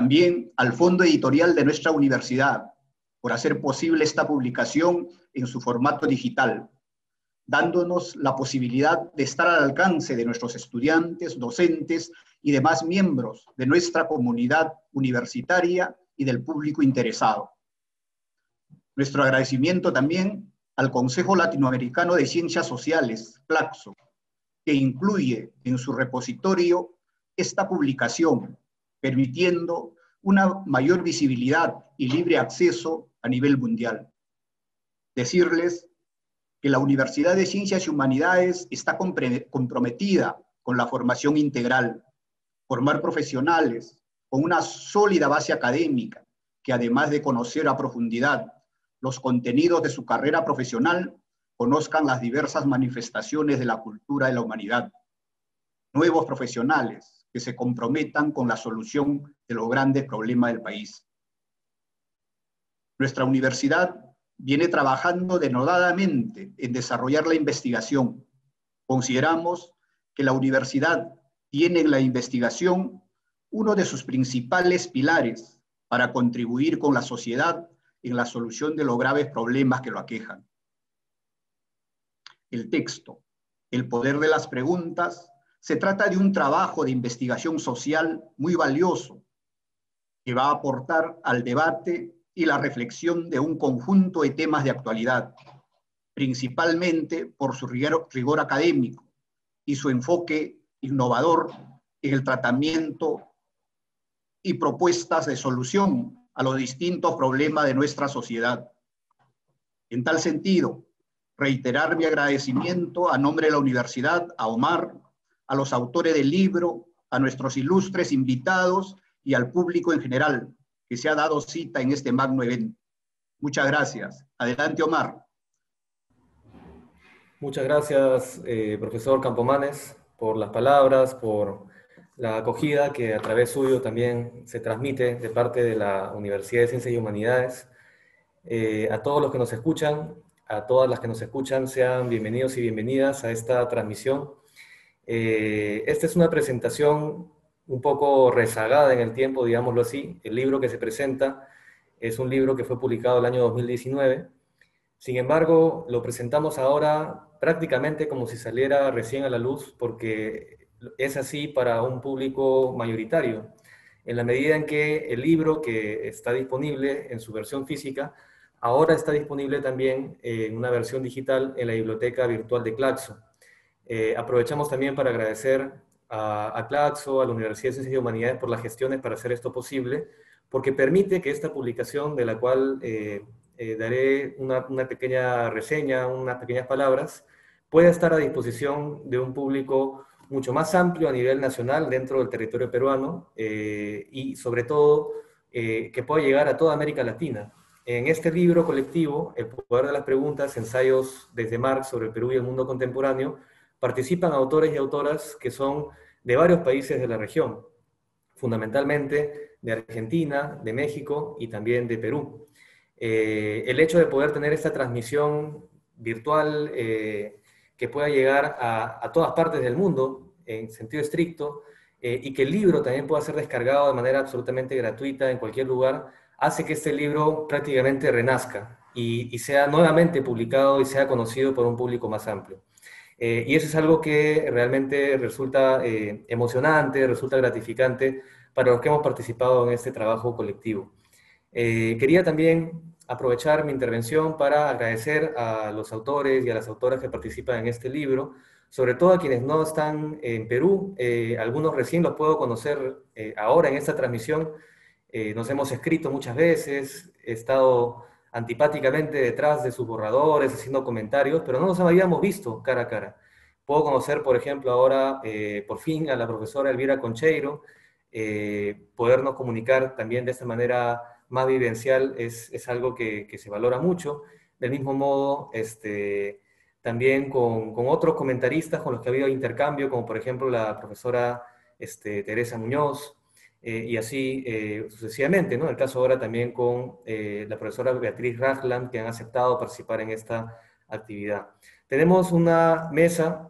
También al fondo editorial de nuestra universidad por hacer posible esta publicación en su formato digital, dándonos la posibilidad de estar al alcance de nuestros estudiantes, docentes y demás miembros de nuestra comunidad universitaria y del público interesado. Nuestro agradecimiento también al Consejo Latinoamericano de Ciencias Sociales, CLACSO, que incluye en su repositorio esta publicación, permitiendo una mayor visibilidad y libre acceso a nivel mundial. Decirles que la Universidad de Ciencias y Humanidades está comprometida con la formación integral, formar profesionales con una sólida base académica, que además de conocer a profundidad los contenidos de su carrera profesional, conozcan las diversas manifestaciones de la cultura de la humanidad. Nuevos profesionales que se comprometan con la solución de los grandes problemas del país. Nuestra universidad viene trabajando denodadamente en desarrollar la investigación. Consideramos que la universidad tiene en la investigación uno de sus principales pilares para contribuir con la sociedad en la solución de los graves problemas que lo aquejan. El texto, El poder de las preguntas, se trata de un trabajo de investigación social muy valioso que va a aportar al debate y la reflexión de un conjunto de temas de actualidad, principalmente por su rigor, académico y su enfoque innovador en el tratamiento y propuestas de solución a los distintos problemas de nuestra sociedad. En tal sentido, reiterar mi agradecimiento a nombre de la universidad, a Omar, a los autores del libro, a nuestros ilustres invitados y al público en general que se ha dado cita en este magno evento. Muchas gracias. Adelante, Omar. Muchas gracias, eh, profesor Campomanes, por las palabras, por la acogida que a través suyo también se transmite de parte de la Universidad de Ciencias y Humanidades. Eh, a todos los que nos escuchan, a todas las que nos escuchan, sean bienvenidos y bienvenidas a esta transmisión. Eh, esta es una presentación un poco rezagada en el tiempo, digámoslo así. El libro que se presenta es un libro que fue publicado el año 2019. Sin embargo, lo presentamos ahora prácticamente como si saliera recién a la luz, porque es así para un público mayoritario, en la medida en que el libro que está disponible en su versión física, ahora está disponible también en una versión digital en la biblioteca virtual de Claxo. Eh, aprovechamos también para agradecer a, Claxo, a la Universidad de Ciencias y Humanidades por las gestiones para hacer esto posible, porque permite que esta publicación, de la cual eh, eh, daré una, pequeña reseña, unas pequeñas palabras, pueda estar a disposición de un público mucho más amplio a nivel nacional dentro del territorio peruano eh, y sobre todo que pueda llegar a toda América Latina. En este libro colectivo, El poder de las preguntas, ensayos desde Marx sobre el Perú y el mundo contemporáneo, participan autores y autoras que son de varios países de la región, fundamentalmente de Argentina, de México y también de Perú. Eh, el hecho de poder tener esta transmisión virtual eh, que pueda llegar a, todas partes del mundo en sentido estricto eh, y que el libro también pueda ser descargado de manera absolutamente gratuita en cualquier lugar, hace que este libro prácticamente renazca y sea nuevamente publicado y sea conocido por un público más amplio. Eh, y eso es algo que realmente resulta eh, emocionante, resulta gratificante para los que hemos participado en este trabajo colectivo. Eh, quería también aprovechar mi intervención para agradecer a los autores y a las autoras que participan en este libro, sobre todo a quienes no están en Perú, algunos recién los puedo conocer ahora en esta transmisión, nos hemos escrito muchas veces, he estado antipáticamente detrás de sus borradores, haciendo comentarios, pero no nos habíamos visto cara a cara. Puedo conocer, por ejemplo, ahora, eh, por fin, a la profesora Elvira Concheiro, eh, podernos comunicar también de esta manera más vivencial es, es algo que, se valora mucho. Del mismo modo, este, también con, con, otros comentaristas con los que ha habido intercambio, como por ejemplo la profesora este, Teresa Muñoz, eh, y así eh, sucesivamente, ¿no? El caso ahora también con eh, la profesora Beatriz Ragland, que han aceptado participar en esta actividad. Tenemos una mesa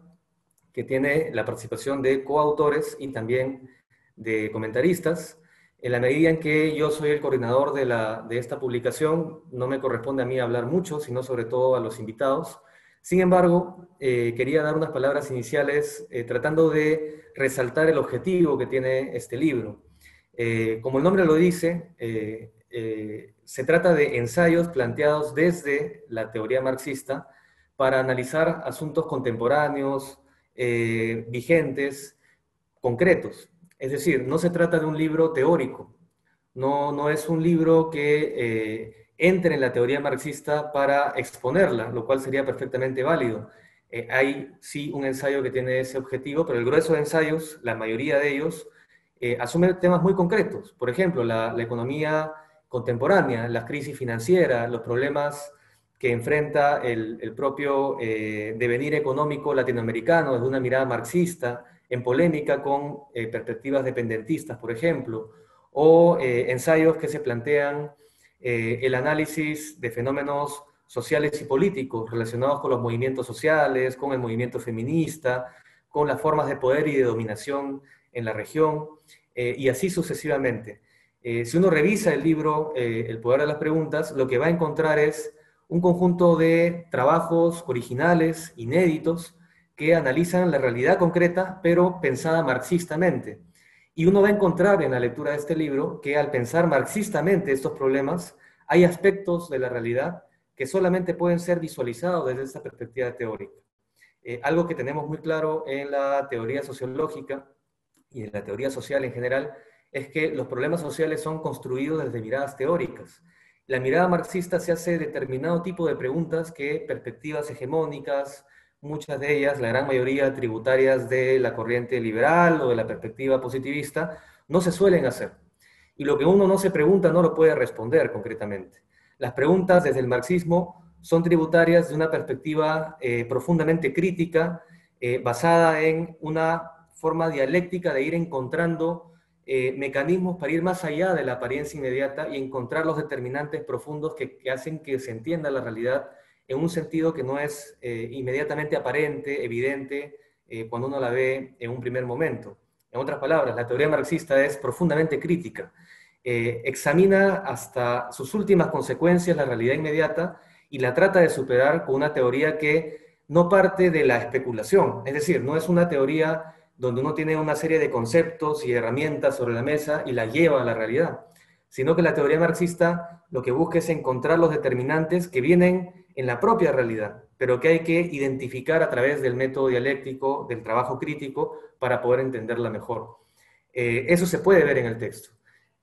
que tiene la participación de coautores y también de comentaristas. En la medida en que yo soy el coordinador de, la, de esta publicación, no me corresponde a mí hablar mucho, sino sobre todo a los invitados. Sin embargo, eh, quería dar unas palabras iniciales eh, tratando de resaltar el objetivo que tiene este libro. Eh, como el nombre lo dice, se trata de ensayos planteados desde la teoría marxista para analizar asuntos contemporáneos, vigentes, concretos. Es decir, no se trata de un libro teórico, no, no es un libro que entre en la teoría marxista para exponerla, lo cual sería perfectamente válido. Eh, hay sí un ensayo que tiene ese objetivo, pero el grueso de ensayos, la mayoría de ellos, eh, asume temas muy concretos. Por ejemplo, la, economía contemporánea, la crisis financiera, los problemas que enfrenta el, propio eh, devenir económico latinoamericano desde una mirada marxista, en polémica con perspectivas dependentistas, por ejemplo, o ensayos que se plantean eh, el análisis de fenómenos sociales y políticos relacionados con los movimientos sociales, con el movimiento feminista, con las formas de poder y de dominación en la región, eh, y así sucesivamente. Eh, si uno revisa el libro El poder de las preguntas, lo que va a encontrar es un conjunto de trabajos originales, inéditos, que analizan la realidad concreta, pero pensada marxistamente. Y uno va a encontrar en la lectura de este libro que al pensar marxistamente estos problemas, hay aspectos de la realidad que solamente pueden ser visualizados desde esta perspectiva teórica. Eh, algo que tenemos muy claro en la teoría sociológica y en la teoría social en general es que los problemas sociales son construidos desde miradas teóricas. La mirada marxista se hace determinado tipo de preguntas que perspectivas hegemónicas, muchas de ellas, la gran mayoría tributarias de la corriente liberal o de la perspectiva positivista, no se suelen hacer. Y lo que uno no se pregunta no lo puede responder concretamente. Las preguntas desde el marxismo son tributarias de una perspectiva eh, profundamente crítica, eh, basada en una forma dialéctica de ir encontrando eh, mecanismos para ir más allá de la apariencia inmediata y encontrar los determinantes profundos que hacen que se entienda la realidad en un sentido que no es eh, inmediatamente aparente, evidente, eh, cuando uno la ve en un primer momento. En otras palabras, la teoría marxista es profundamente crítica. Examina hasta sus últimas consecuencias la realidad inmediata y la trata de superar con una teoría que no parte de la especulación. Es decir, no es una teoría donde uno tiene una serie de conceptos y herramientas sobre la mesa y la lleva a la realidad, sino que la teoría marxista lo que busca es encontrar los determinantes que vienen en la propia realidad, pero que hay que identificar a través del método dialéctico, del trabajo crítico, para poder entenderla mejor. Eh, eso se puede ver en el texto.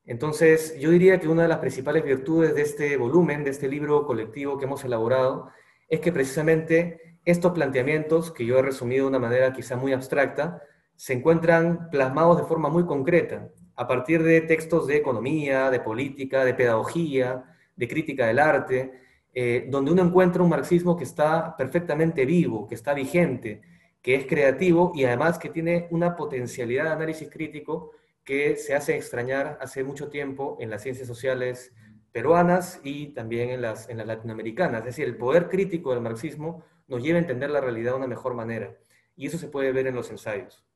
Entonces, yo diría que una de las principales virtudes de este volumen, de este libro colectivo que hemos elaborado, es que precisamente estos planteamientos, que yo he resumido de una manera quizá muy abstracta, se encuentran plasmados de forma muy concreta, a partir de textos de economía, de política, de pedagogía, de crítica del arte, eh, donde uno encuentra un marxismo que está perfectamente vivo, que está vigente, que es creativo y además que tiene una potencialidad de análisis crítico que se hace extrañar hace mucho tiempo en las ciencias sociales peruanas y también en las, en las latinoamericanas. Es decir, el poder crítico del marxismo nos lleva a entender la realidad de una mejor manera y eso se puede ver en los ensayos.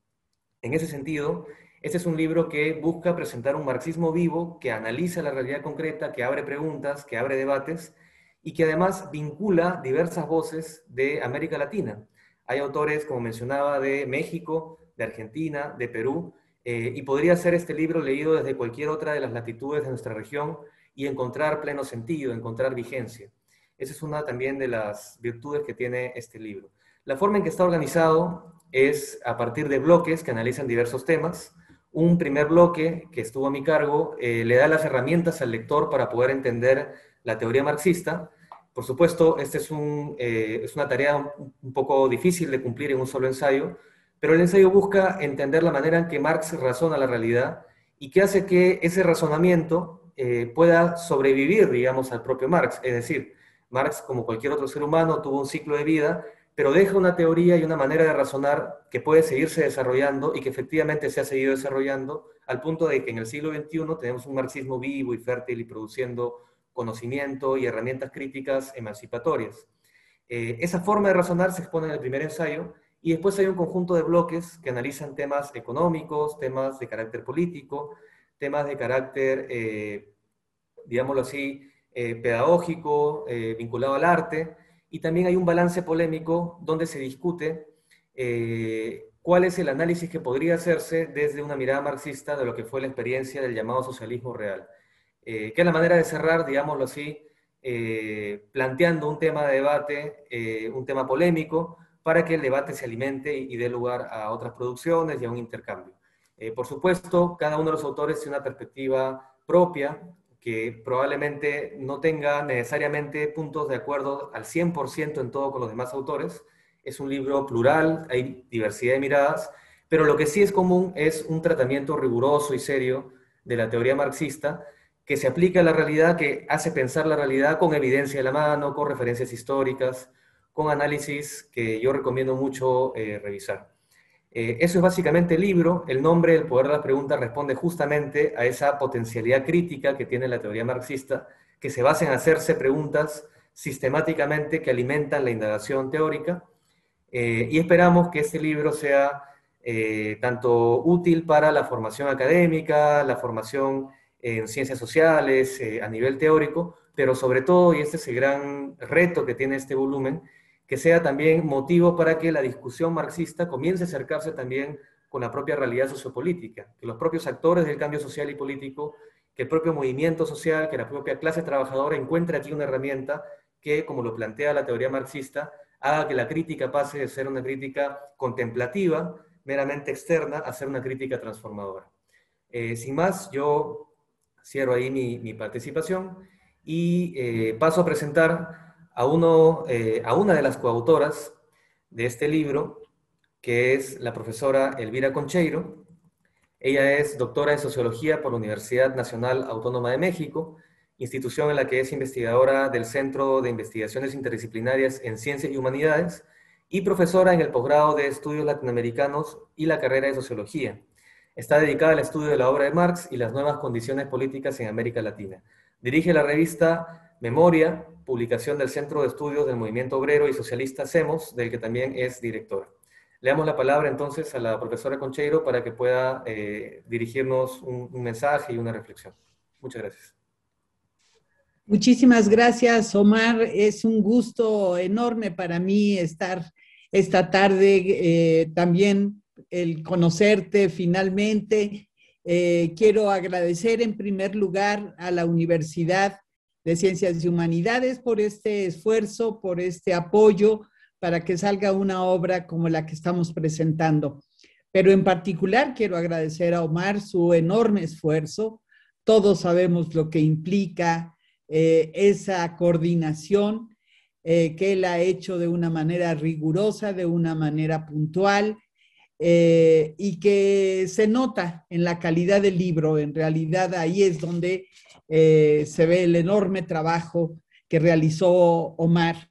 En ese sentido, este es un libro que busca presentar un marxismo vivo, que analiza la realidad concreta, que abre preguntas, que abre debates y que además vincula diversas voces de América Latina. Hay autores, como mencionaba, de México, de Argentina, de Perú, eh, y podría ser este libro leído desde cualquier otra de las latitudes de nuestra región y encontrar pleno sentido, encontrar vigencia. Esa es una también de las virtudes que tiene este libro. La forma en que está organizado es a partir de bloques que analizan diversos temas. Un primer bloque que estuvo a mi cargo eh, le da las herramientas al lector para poder entender la teoría marxista. Por supuesto, esta es, un, eh, es una tarea un, poco difícil de cumplir en un solo ensayo, pero el ensayo busca entender la manera en que Marx razona la realidad y que hace que ese razonamiento eh, pueda sobrevivir, digamos, al propio Marx. Es decir, Marx, como cualquier otro ser humano, tuvo un ciclo de vida, pero deja una teoría y una manera de razonar que puede seguirse desarrollando y que efectivamente se ha seguido desarrollando al punto de que en el siglo XXI tenemos un marxismo vivo y fértil y produciendo conocimiento y herramientas críticas emancipatorias. Eh, esa forma de razonar se expone en el primer ensayo y después hay un conjunto de bloques que analizan temas económicos, temas de carácter político, temas de carácter, eh, digámoslo así, eh, pedagógico, eh, vinculado al arte, y también hay un balance polémico donde se discute cuál es el análisis que podría hacerse desde una mirada marxista de lo que fue la experiencia del llamado socialismo real, que es la manera de cerrar, digámoslo así, planteando un tema de debate, un tema polémico, para que el debate se alimente y dé lugar a otras producciones y a un intercambio. Eh, por supuesto, cada uno de los autores tiene una perspectiva propia que probablemente no tenga necesariamente puntos de acuerdo al 100% en todo con los demás autores. Es un libro plural, hay diversidad de miradas, pero lo que sí es común es un tratamiento riguroso y serio de la teoría marxista que se aplica a la realidad, que hace pensar la realidad con evidencia de la mano, con referencias históricas, con análisis que yo recomiendo mucho eh, revisar. Eh, eso es básicamente el libro. El nombre, El poder de las preguntas, responde justamente a esa potencialidad crítica que tiene la teoría marxista, que se basa en hacerse preguntas sistemáticamente que alimentan la indagación teórica. Eh, y esperamos que este libro sea eh, tanto útil para la formación académica, la formación en ciencias sociales, a nivel teórico, pero sobre todo, y este es el gran reto que tiene este volumen, que sea también motivo para que la discusión marxista comience a acercarse también con la propia realidad sociopolítica, que los propios actores del cambio social y político, que el propio movimiento social, que la propia clase trabajadora encuentre aquí una herramienta que, como lo plantea la teoría marxista, haga que la crítica pase de ser una crítica contemplativa, meramente externa, a ser una crítica transformadora. Eh, sin más, yo cierro ahí mi, participación y eh, paso a presentar eh, a una de las coautoras de este libro, que es la profesora Elvira Concheiro. Ella es doctora en Sociología por la Universidad Nacional Autónoma de México, institución en la que es investigadora del Centro de Investigaciones Interdisciplinarias en Ciencias y Humanidades y profesora en el posgrado de Estudios Latinoamericanos y la carrera de Sociología. Está dedicada al estudio de la obra de Marx y las nuevas condiciones políticas en América Latina. Dirige la revista Memoria, publicación del Centro de Estudios del Movimiento Obrero y Socialista CEMOS, del que también es directora. Le damos la palabra entonces a la profesora Concheiro para que pueda eh, dirigirnos un, mensaje y una reflexión. Muchas gracias. Muchísimas gracias, Omar. Es un gusto enorme para mí estar esta tarde, eh, también el conocerte finalmente. Eh, quiero agradecer en primer lugar a la Universidad de Ciencias y Humanidades por este esfuerzo, por este apoyo para que salga una obra como la que estamos presentando. Pero en particular quiero agradecer a Omar su enorme esfuerzo. Todos sabemos lo que implica eh, esa coordinación eh, que él ha hecho de una manera rigurosa, de una manera puntual eh, y que se nota en la calidad del libro. En realidad ahí es donde eh, se ve el enorme trabajo que realizó Omar.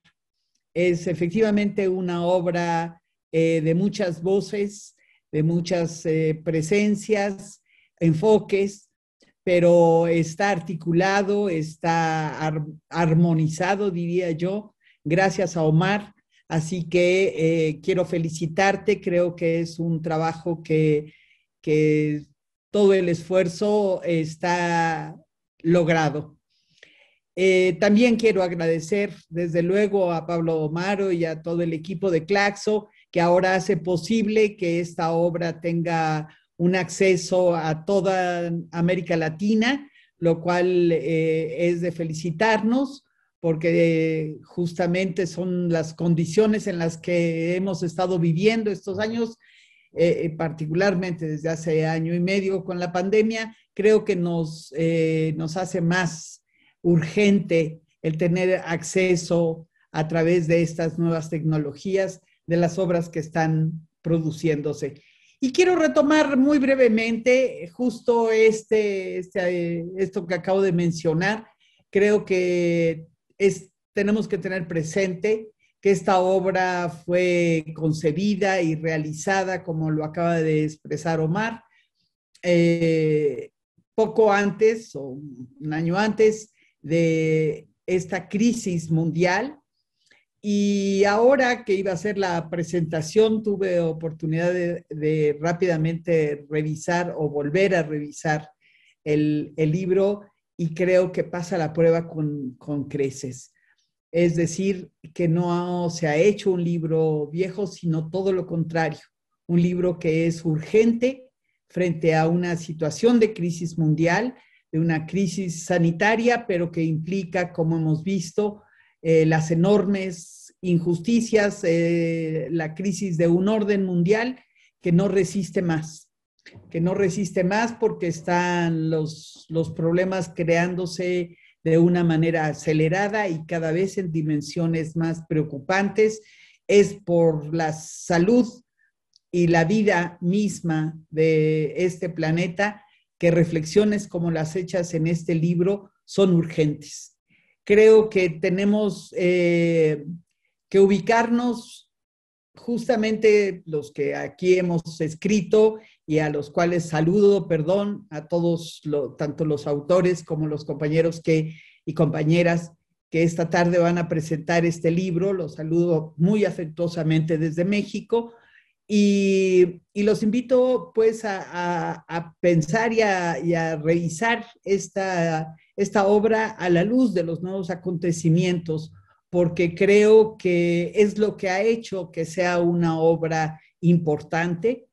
Es efectivamente una obra eh, de muchas voces, de muchas eh, presencias, enfoques, pero está articulado, está armonizado, diría yo, gracias a Omar. Así que quiero felicitarte, creo que es un trabajo que, que todo el esfuerzo está logrado. Eh, también quiero agradecer desde luego a Pablo Omaro y a todo el equipo de Claxo que ahora hace posible que esta obra tenga un acceso a toda América Latina, lo cual eh, es de felicitarnos porque justamente son las condiciones en las que hemos estado viviendo estos años, eh, particularmente desde hace año y medio con la pandemia, creo que nos, eh, nos hace más urgente el tener acceso a través de estas nuevas tecnologías de las obras que están produciéndose. Y quiero retomar muy brevemente justo este, este esto que acabo de mencionar. Creo que es, tenemos que tener presente que esta obra fue concebida y realizada, como lo acaba de expresar Omar, eh, poco antes o un año antes de esta crisis mundial. Y ahora que iba a ser la presentación, tuve oportunidad de, rápidamente revisar o volver a revisar el, libro y creo que pasa la prueba con, con creces. Es decir, que no se ha hecho un libro viejo, sino todo lo contrario, un libro que es urgente frente a una situación de crisis mundial, de una crisis sanitaria, pero que implica, como hemos visto, eh, las enormes injusticias, eh, la crisis de un orden mundial que no resiste más, que no resiste más porque están los, los problemas creándose de una manera acelerada y cada vez en dimensiones más preocupantes, es por la salud y la vida misma de este planeta que reflexiones como las hechas en este libro son urgentes. Creo que tenemos eh, que ubicarnos justamente los que aquí hemos escrito y a los cuales saludo, perdón, a todos, tanto los autores como los compañeros que, y compañeras que esta tarde van a presentar este libro. Los saludo muy afectuosamente desde México y, los invito pues a, pensar y a, revisar esta, esta obra a la luz de los nuevos acontecimientos porque creo que es lo que ha hecho que sea una obra importante,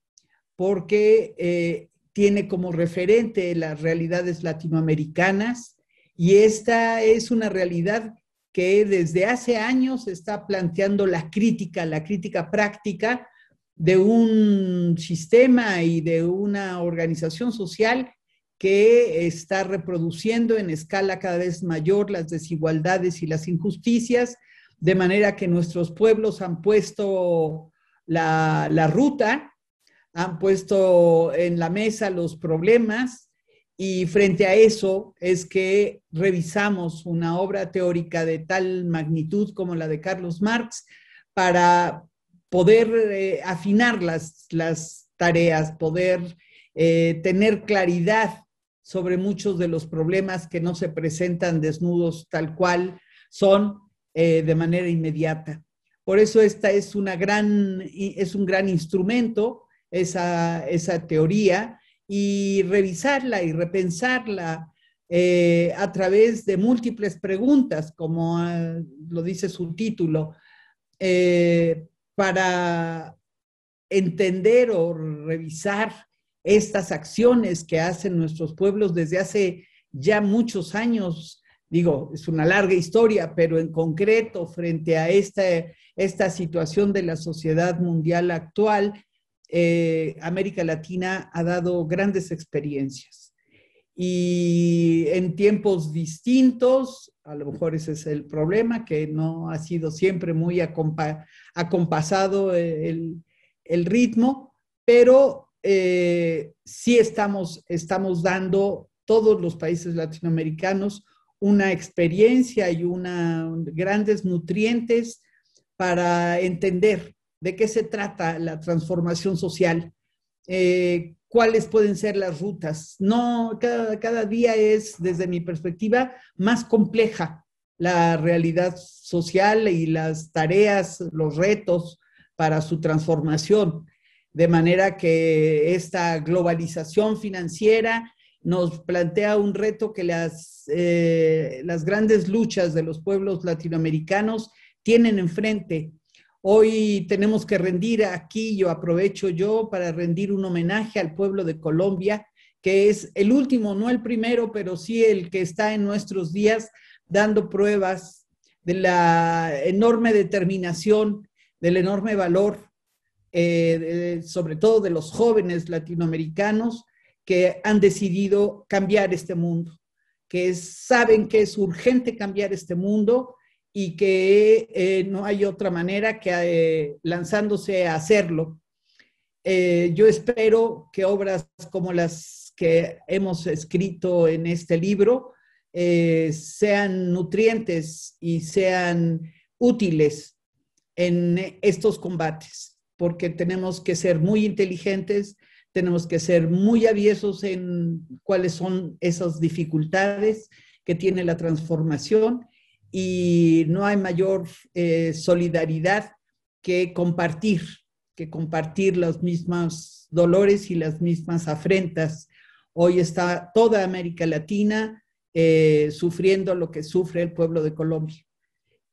porque eh, tiene como referente las realidades latinoamericanas y esta es una realidad que desde hace años está planteando la crítica, la crítica práctica de un sistema y de una organización social que está reproduciendo en escala cada vez mayor las desigualdades y las injusticias, de manera que nuestros pueblos han puesto la, ruta, han puesto en la mesa los problemas y frente a eso es que revisamos una obra teórica de tal magnitud como la de Carlos Marx para poder eh, afinar las, las tareas, poder eh, tener claridad sobre muchos de los problemas que no se presentan desnudos tal cual son eh, de manera inmediata. Por eso esta es, una gran, es un gran instrumento, esa, esa teoría, y revisarla y repensarla a través de múltiples preguntas, como ah, lo dice su título, para entender o revisar estas acciones que hacen nuestros pueblos desde hace ya muchos años. Digo, es una larga historia, pero en concreto, frente a esta, esta situación de la sociedad mundial actual, eh, América Latina ha dado grandes experiencias. Y en tiempos distintos, a lo mejor ese es el problema, que no ha sido siempre muy acompasado el, el ritmo, pero eh, sí estamos, estamos dando todos los países latinoamericanos una experiencia y una grandes nutrientes para entender de qué se trata la transformación social, eh, cuáles pueden ser las rutas. No, cada, día es, desde mi perspectiva, más compleja la realidad social y las tareas, los retos para su transformación de manera que esta globalización financiera nos plantea un reto que las, eh, las grandes luchas de los pueblos latinoamericanos tienen enfrente. Hoy tenemos que rendir aquí, yo aprovecho yo para rendir un homenaje al pueblo de Colombia, que es el último, no el primero, pero sí el que está en nuestros días dando pruebas de la enorme determinación, del enorme valor eh, sobre todo de los jóvenes latinoamericanos que han decidido cambiar este mundo, que saben que es urgente cambiar este mundo y que eh, no hay otra manera que eh, lanzándose a hacerlo. yo espero que obras como las que hemos escrito en este libro sean nutrientes y sean útiles en estos combates porque tenemos que ser muy inteligentes, tenemos que ser muy aviesos en cuáles son esas dificultades que tiene la transformación y no hay mayor eh, solidaridad que compartir, que compartir los mismos dolores y las mismas afrentas Hoy está toda América Latina eh, sufriendo lo que sufre el pueblo de Colombia.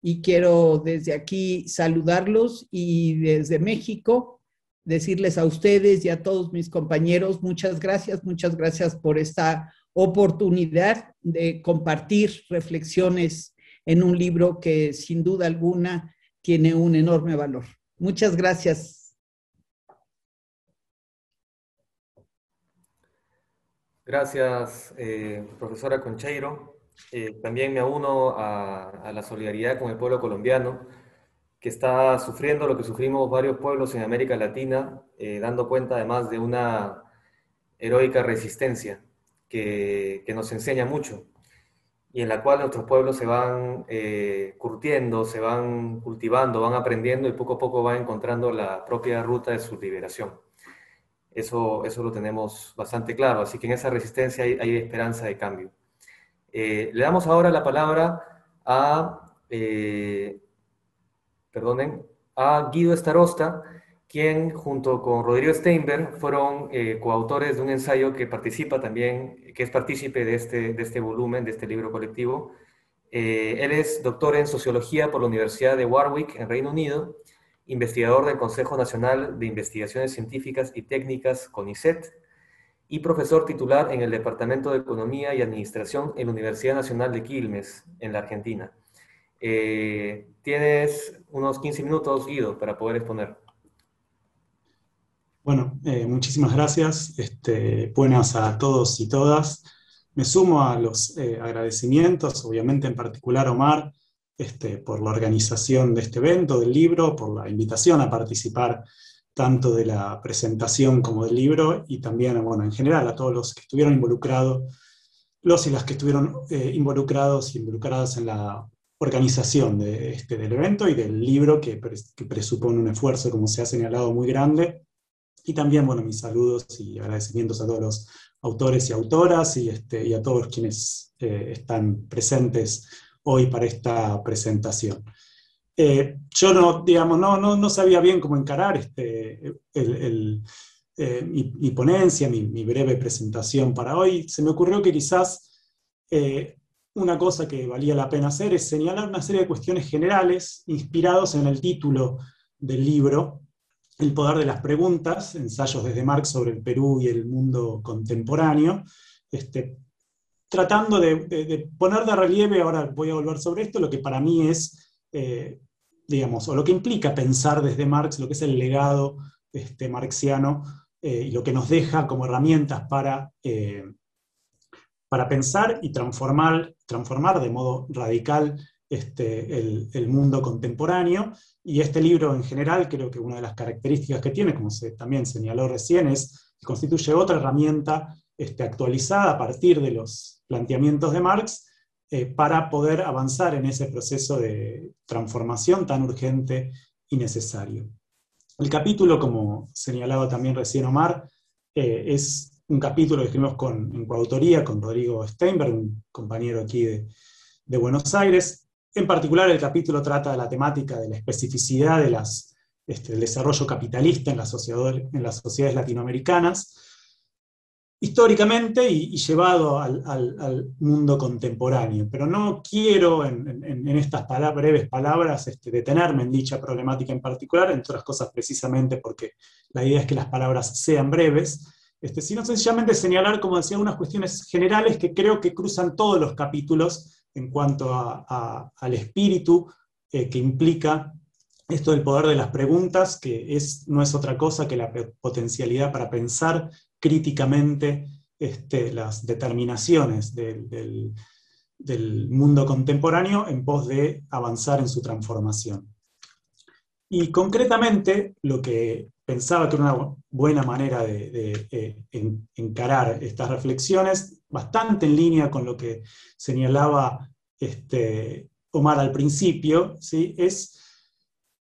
Y quiero desde aquí saludarlos y desde México decirles a ustedes y a todos mis compañeros muchas gracias, muchas gracias por esta oportunidad de compartir reflexiones en un libro que sin duda alguna tiene un enorme valor. Muchas gracias. Gracias, eh, profesora Concheiro. Eh, también me uno a, la solidaridad con el pueblo colombiano, que está sufriendo lo que sufrimos varios pueblos en América Latina, eh, dando cuenta además de una heroica resistencia que, que nos enseña mucho y en la cual nuestros pueblos se van eh, curtiendo, se van cultivando, van aprendiendo y poco a poco van encontrando la propia ruta de su liberación. Eso, eso lo tenemos bastante claro, así que en esa resistencia hay, esperanza de cambio. Eh, le damos ahora la palabra a, eh, a Guido Starosta, quien junto con Rodrigo Steinberg fueron eh, coautores de un ensayo que participa también, que es partícipe de este, de este volumen, de este libro colectivo. Eh, él es doctor en sociología por la Universidad de Warwick, en Reino Unido, investigador del Consejo Nacional de Investigaciones Científicas y Técnicas, CONICET, y profesor titular en el Departamento de Economía y Administración en la Universidad Nacional de Quilmes, en la Argentina. Eh, tienes unos 15 minutos, Guido, para poder exponer. Bueno, eh, muchísimas gracias. Este, buenas a todos y todas. Me sumo a los eh, agradecimientos, obviamente en particular a Omar, este, por la organización de este evento, del libro, por la invitación a participar tanto de la presentación como del libro, y también, bueno, en general a todos los que estuvieron involucrados, los y las que estuvieron eh, involucrados y involucradas en la organización de este, del evento y del libro, que, que presupone un esfuerzo, como se ha señalado, muy grande y también, bueno, mis saludos y agradecimientos a todos los autores y autoras y, este, a todos quienes eh, están presentes hoy para esta presentación. Eh, yo no, digamos, no, no, no, sabía bien cómo encarar este, eh, mi, ponencia, mi, mi, breve presentación para hoy. Se me ocurrió que quizás una cosa que valía la pena hacer es señalar una serie de cuestiones generales inspirados en el título del libro, el poder de las preguntas, ensayos desde Marx sobre el Perú y el mundo contemporáneo, este, tratando de, poner de relieve, ahora voy a volver sobre esto, lo que para mí es, eh, digamos, o lo que implica pensar desde Marx, lo que es el legado este, marxiano eh, y lo que nos deja como herramientas para, eh, para pensar y transformar, transformar de modo radical este, el, mundo contemporáneo. Y este libro en general, creo que una de las características que tiene, como se también señaló recién, es que constituye otra herramienta este, actualizada a partir de los planteamientos de Marx eh, para poder avanzar en ese proceso de transformación tan urgente y necesario. El capítulo, como señalaba también recién Omar, eh, es un capítulo que escribimos con, en coautoría con Rodrigo Steinberg, un compañero aquí de, de Buenos Aires, en particular, el capítulo trata de la temática de la especificidad de las, este, del desarrollo capitalista en, en las sociedades latinoamericanas, históricamente y, llevado al, mundo contemporáneo. Pero no quiero en, estas breves palabras este, detenerme en dicha problemática en particular, entre otras cosas precisamente porque la idea es que las palabras sean breves, este, sino sencillamente señalar, como decía, unas cuestiones generales que creo que cruzan todos los capítulos en cuanto al espíritu eh, que implica esto del poder de las preguntas, que es, no es otra cosa que la potencialidad para pensar críticamente este, las determinaciones del, mundo contemporáneo en pos de avanzar en su transformación. Y concretamente, lo que pensaba que era una buena manera de, eh, encarar estas reflexiones bastante en línea con lo que señalaba este, Omar al principio, ¿sí? es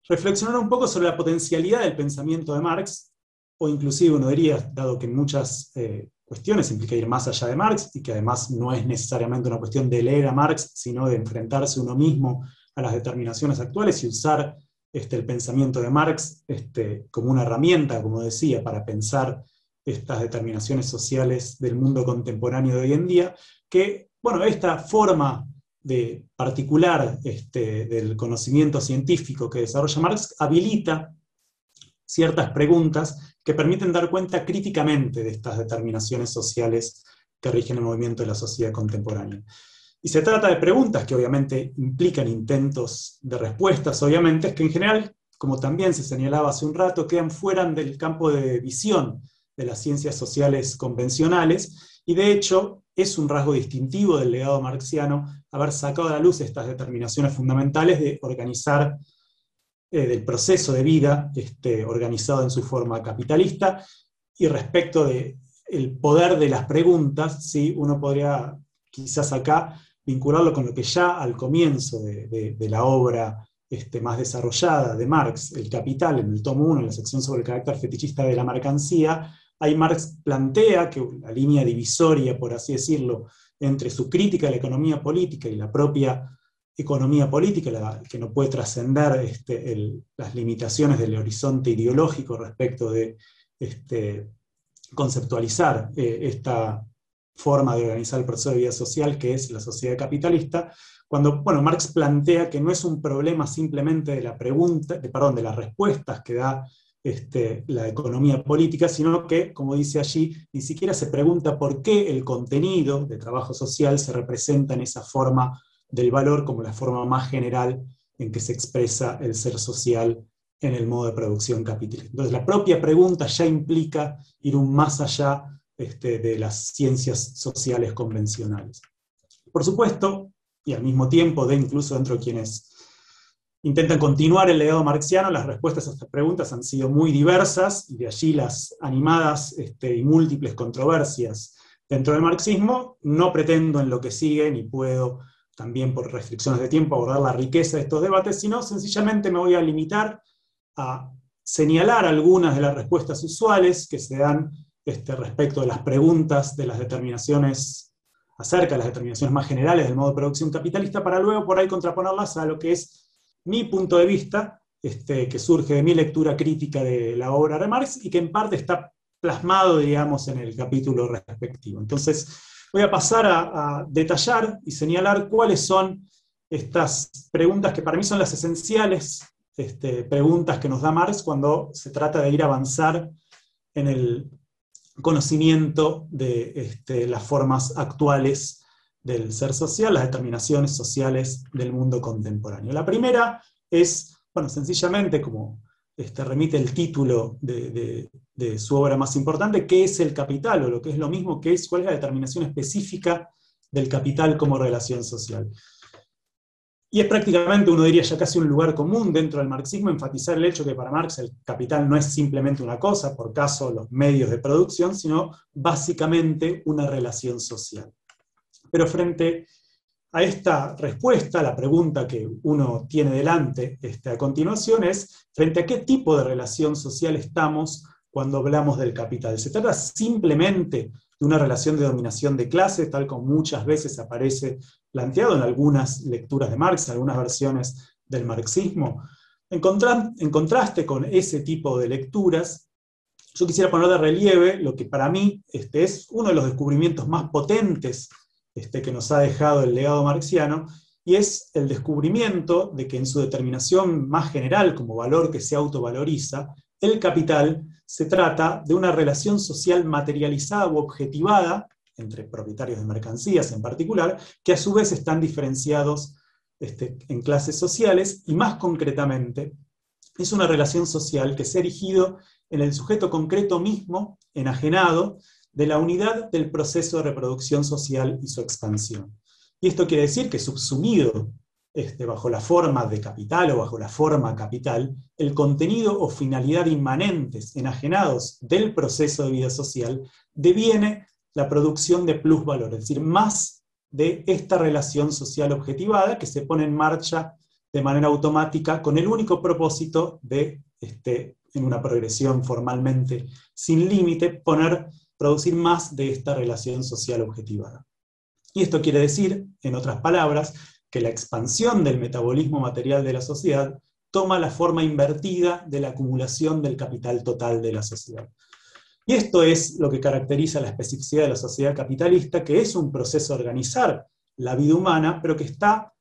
reflexionar un poco sobre la potencialidad del pensamiento de Marx, o inclusive uno diría, dado que en muchas eh, cuestiones implica ir más allá de Marx, y que además no es necesariamente una cuestión de leer a Marx, sino de enfrentarse uno mismo a las determinaciones actuales y usar este, el pensamiento de Marx este, como una herramienta, como decía, para pensar estas determinaciones sociales del mundo contemporáneo de hoy en día, que, bueno, esta forma de particular este, del conocimiento científico que desarrolla Marx habilita ciertas preguntas que permiten dar cuenta críticamente de estas determinaciones sociales que rigen el movimiento de la sociedad contemporánea. Y se trata de preguntas que obviamente implican intentos de respuestas, obviamente, que en general, como también se señalaba hace un rato, quedan fuera del campo de visión de las ciencias sociales convencionales, y de hecho es un rasgo distintivo del legado marxiano haber sacado a la luz estas determinaciones fundamentales de organizar, eh, del proceso de vida este, organizado en su forma capitalista, y respecto del el poder de las preguntas, ¿sí? uno podría quizás acá vincularlo con lo que ya al comienzo de, la obra este, más desarrollada de Marx, El Capital, en el tomo 1, en la sección sobre el carácter fetichista de la mercancía, ahí Marx plantea que la línea divisoria, por así decirlo, entre su crítica a la economía política y la propia economía política, que no puede trascender este, las limitaciones del horizonte ideológico respecto de este, conceptualizar eh, esta forma de organizar el proceso de vida social, que es la sociedad capitalista, cuando bueno, Marx plantea que no es un problema simplemente de la pregunta, de, perdón, de las respuestas que da este, la economía política, sino que, como dice allí, ni siquiera se pregunta por qué el contenido de trabajo social se representa en esa forma del valor como la forma más general en que se expresa el ser social en el modo de producción capitalista. Entonces, la propia pregunta ya implica ir un más allá este, de las ciencias sociales convencionales. Por supuesto, y al mismo tiempo, de incluso dentro de quienes intentan continuar el legado marxiano, las respuestas a estas preguntas han sido muy diversas, y de allí las animadas este, y múltiples controversias dentro del marxismo. No pretendo en lo que sigue, ni puedo también por restricciones de tiempo abordar la riqueza de estos debates, sino sencillamente me voy a limitar a señalar algunas de las respuestas usuales que se dan este, respecto de las preguntas de las determinaciones, acerca de las determinaciones más generales del modo de producción capitalista, para luego por ahí contraponerlas a lo que es mi punto de vista, este, que surge de mi lectura crítica de la obra de Marx y que en parte está plasmado, digamos, en el capítulo respectivo. Entonces, voy a pasar a, detallar y señalar cuáles son estas preguntas que para mí son las esenciales este, preguntas que nos da Marx cuando se trata de ir a avanzar en el conocimiento de este, las formas actuales del ser social, las determinaciones sociales del mundo contemporáneo. La primera es, bueno, sencillamente como este, remite el título de, su obra más importante, ¿qué es el capital? O lo que es lo mismo, ¿qué es, ¿cuál es la determinación específica del capital como relación social? Y es prácticamente, uno diría ya casi un lugar común dentro del marxismo, enfatizar el hecho que para Marx el capital no es simplemente una cosa, por caso los medios de producción, sino básicamente una relación social. Pero frente a esta respuesta, la pregunta que uno tiene delante este, a continuación es, ¿frente a qué tipo de relación social estamos cuando hablamos del capital? ¿Se trata simplemente de una relación de dominación de clase, tal como muchas veces aparece planteado en algunas lecturas de Marx, en algunas versiones del marxismo. En, contraste con ese tipo de lecturas, yo quisiera poner de relieve lo que para mí este, es uno de los descubrimientos más potentes este, que nos ha dejado el legado marxiano, y es el descubrimiento de que en su determinación más general como valor que se autovaloriza, el capital se trata de una relación social materializada u objetivada entre propietarios de mercancías en particular, que a su vez están diferenciados este, en clases sociales y más concretamente es una relación social que se ha erigido en el sujeto concreto mismo, enajenado, de la unidad del proceso de reproducción social y su expansión. Y esto quiere decir que subsumido este, bajo la forma de capital o bajo la forma capital, el contenido o finalidad inmanentes, enajenados del proceso de vida social, deviene la producción de plusvalor, es decir, más de esta relación social objetivada que se pone en marcha de manera automática con el único propósito de, este, en una progresión formalmente sin límite, poner, producir más de esta relación social objetivada. Y esto quiere decir, en otras palabras, que la expansión del metabolismo material de la sociedad toma la forma invertida de la acumulación del capital total de la sociedad. Y esto es lo que caracteriza la especificidad de la sociedad capitalista, que es un proceso de organizar la vida humana, pero que está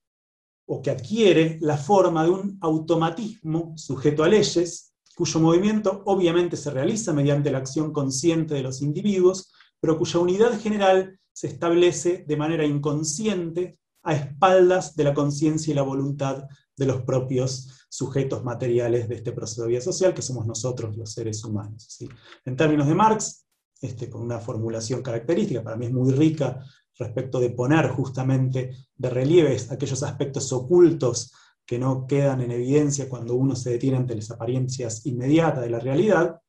o que adquiere la forma de un automatismo sujeto a leyes, cuyo movimiento obviamente se realiza mediante la acción consciente de los individuos, pero cuya unidad general se establece de manera inconsciente a espaldas de la conciencia y la voluntad de los propios sujetos materiales de este proceso de vida social, que somos nosotros los seres humanos. En términos de Marx, este, con una formulación característica, para mí es muy rica respecto de poner justamente de relieve aquellos aspectos ocultos que no quedan en evidencia cuando uno se detiene ante las apariencias inmediatas de la realidad,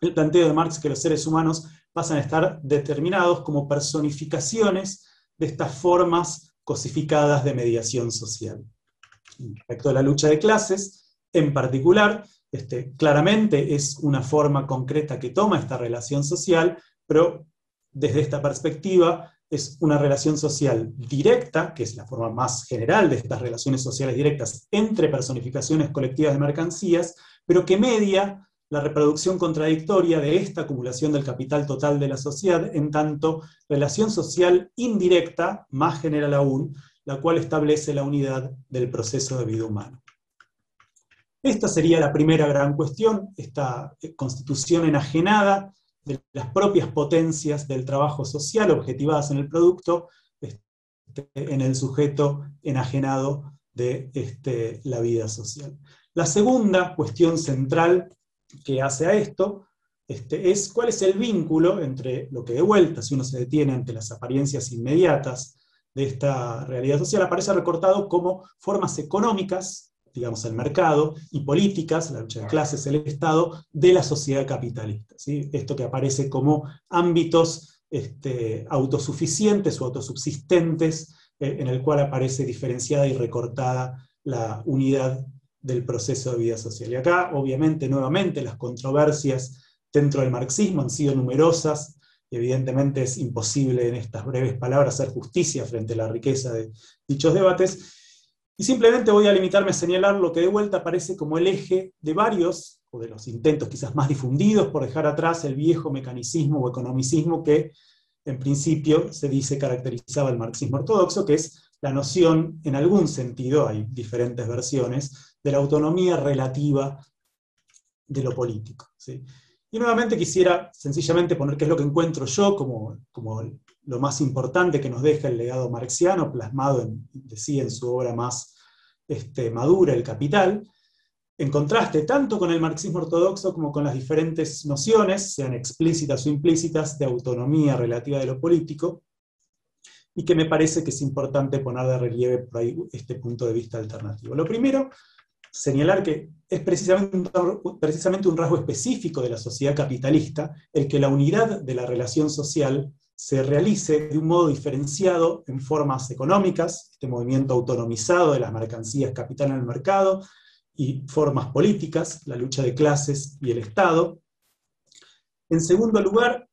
el planteo de Marx que los seres humanos pasan a estar determinados como personificaciones de estas formas cosificadas de mediación social. Respecto a la lucha de clases, en particular, este, claramente es una forma concreta que toma esta relación social, pero desde esta perspectiva es una relación social directa, que es la forma más general de estas relaciones sociales directas entre personificaciones colectivas de mercancías, pero que media la reproducción contradictoria de esta acumulación del capital total de la sociedad, en tanto relación social indirecta, más general aún, la cual establece la unidad del proceso de vida humana. Esta sería la primera gran cuestión, esta constitución enajenada de las propias potencias del trabajo social objetivadas en el producto, este, en el sujeto enajenado de este, la vida social. La segunda cuestión central que hace a esto este, es cuál es el vínculo entre lo que de vuelta, si uno se detiene ante las apariencias inmediatas de esta realidad social, aparece recortado como formas económicas digamos, el mercado, y políticas, la lucha de clases, el Estado, de la sociedad capitalista. ¿sí? Esto que aparece como ámbitos este, autosuficientes o autosubsistentes, eh, en el cual aparece diferenciada y recortada la unidad del proceso de vida social. Y acá, obviamente, nuevamente, las controversias dentro del marxismo han sido numerosas, y evidentemente es imposible en estas breves palabras hacer justicia frente a la riqueza de dichos debates, y simplemente voy a limitarme a señalar lo que de vuelta aparece como el eje de varios, o de los intentos quizás más difundidos por dejar atrás el viejo mecanicismo o economicismo que en principio se dice caracterizaba el marxismo ortodoxo, que es la noción, en algún sentido, hay diferentes versiones, de la autonomía relativa de lo político. Y nuevamente quisiera sencillamente poner qué es lo que encuentro yo como, como lo más importante que nos deja el legado marxiano, plasmado en, en su obra más este, madura, El Capital, en contraste tanto con el marxismo ortodoxo como con las diferentes nociones, sean explícitas o implícitas, de autonomía relativa de lo político, y que me parece que es importante poner de relieve por ahí este punto de vista alternativo. Lo primero, señalar que es precisamente precisamente un rasgo específico de la sociedad capitalista el que la unidad de la relación social se realice de un modo diferenciado en formas económicas, este movimiento autonomizado de las mercancías capital en el mercado, y formas políticas, la lucha de clases y el Estado. En segundo lugar,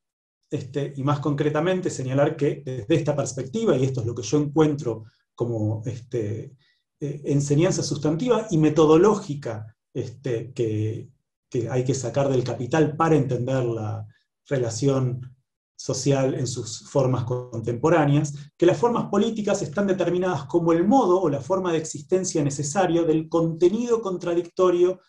este, y más concretamente, señalar que desde esta perspectiva, y esto es lo que yo encuentro como este, eh, enseñanza sustantiva y metodológica este, que, que hay que sacar del capital para entender la relación social en sus formas contemporáneas, que las formas políticas están determinadas como el modo o la forma de existencia necesario del contenido contradictorio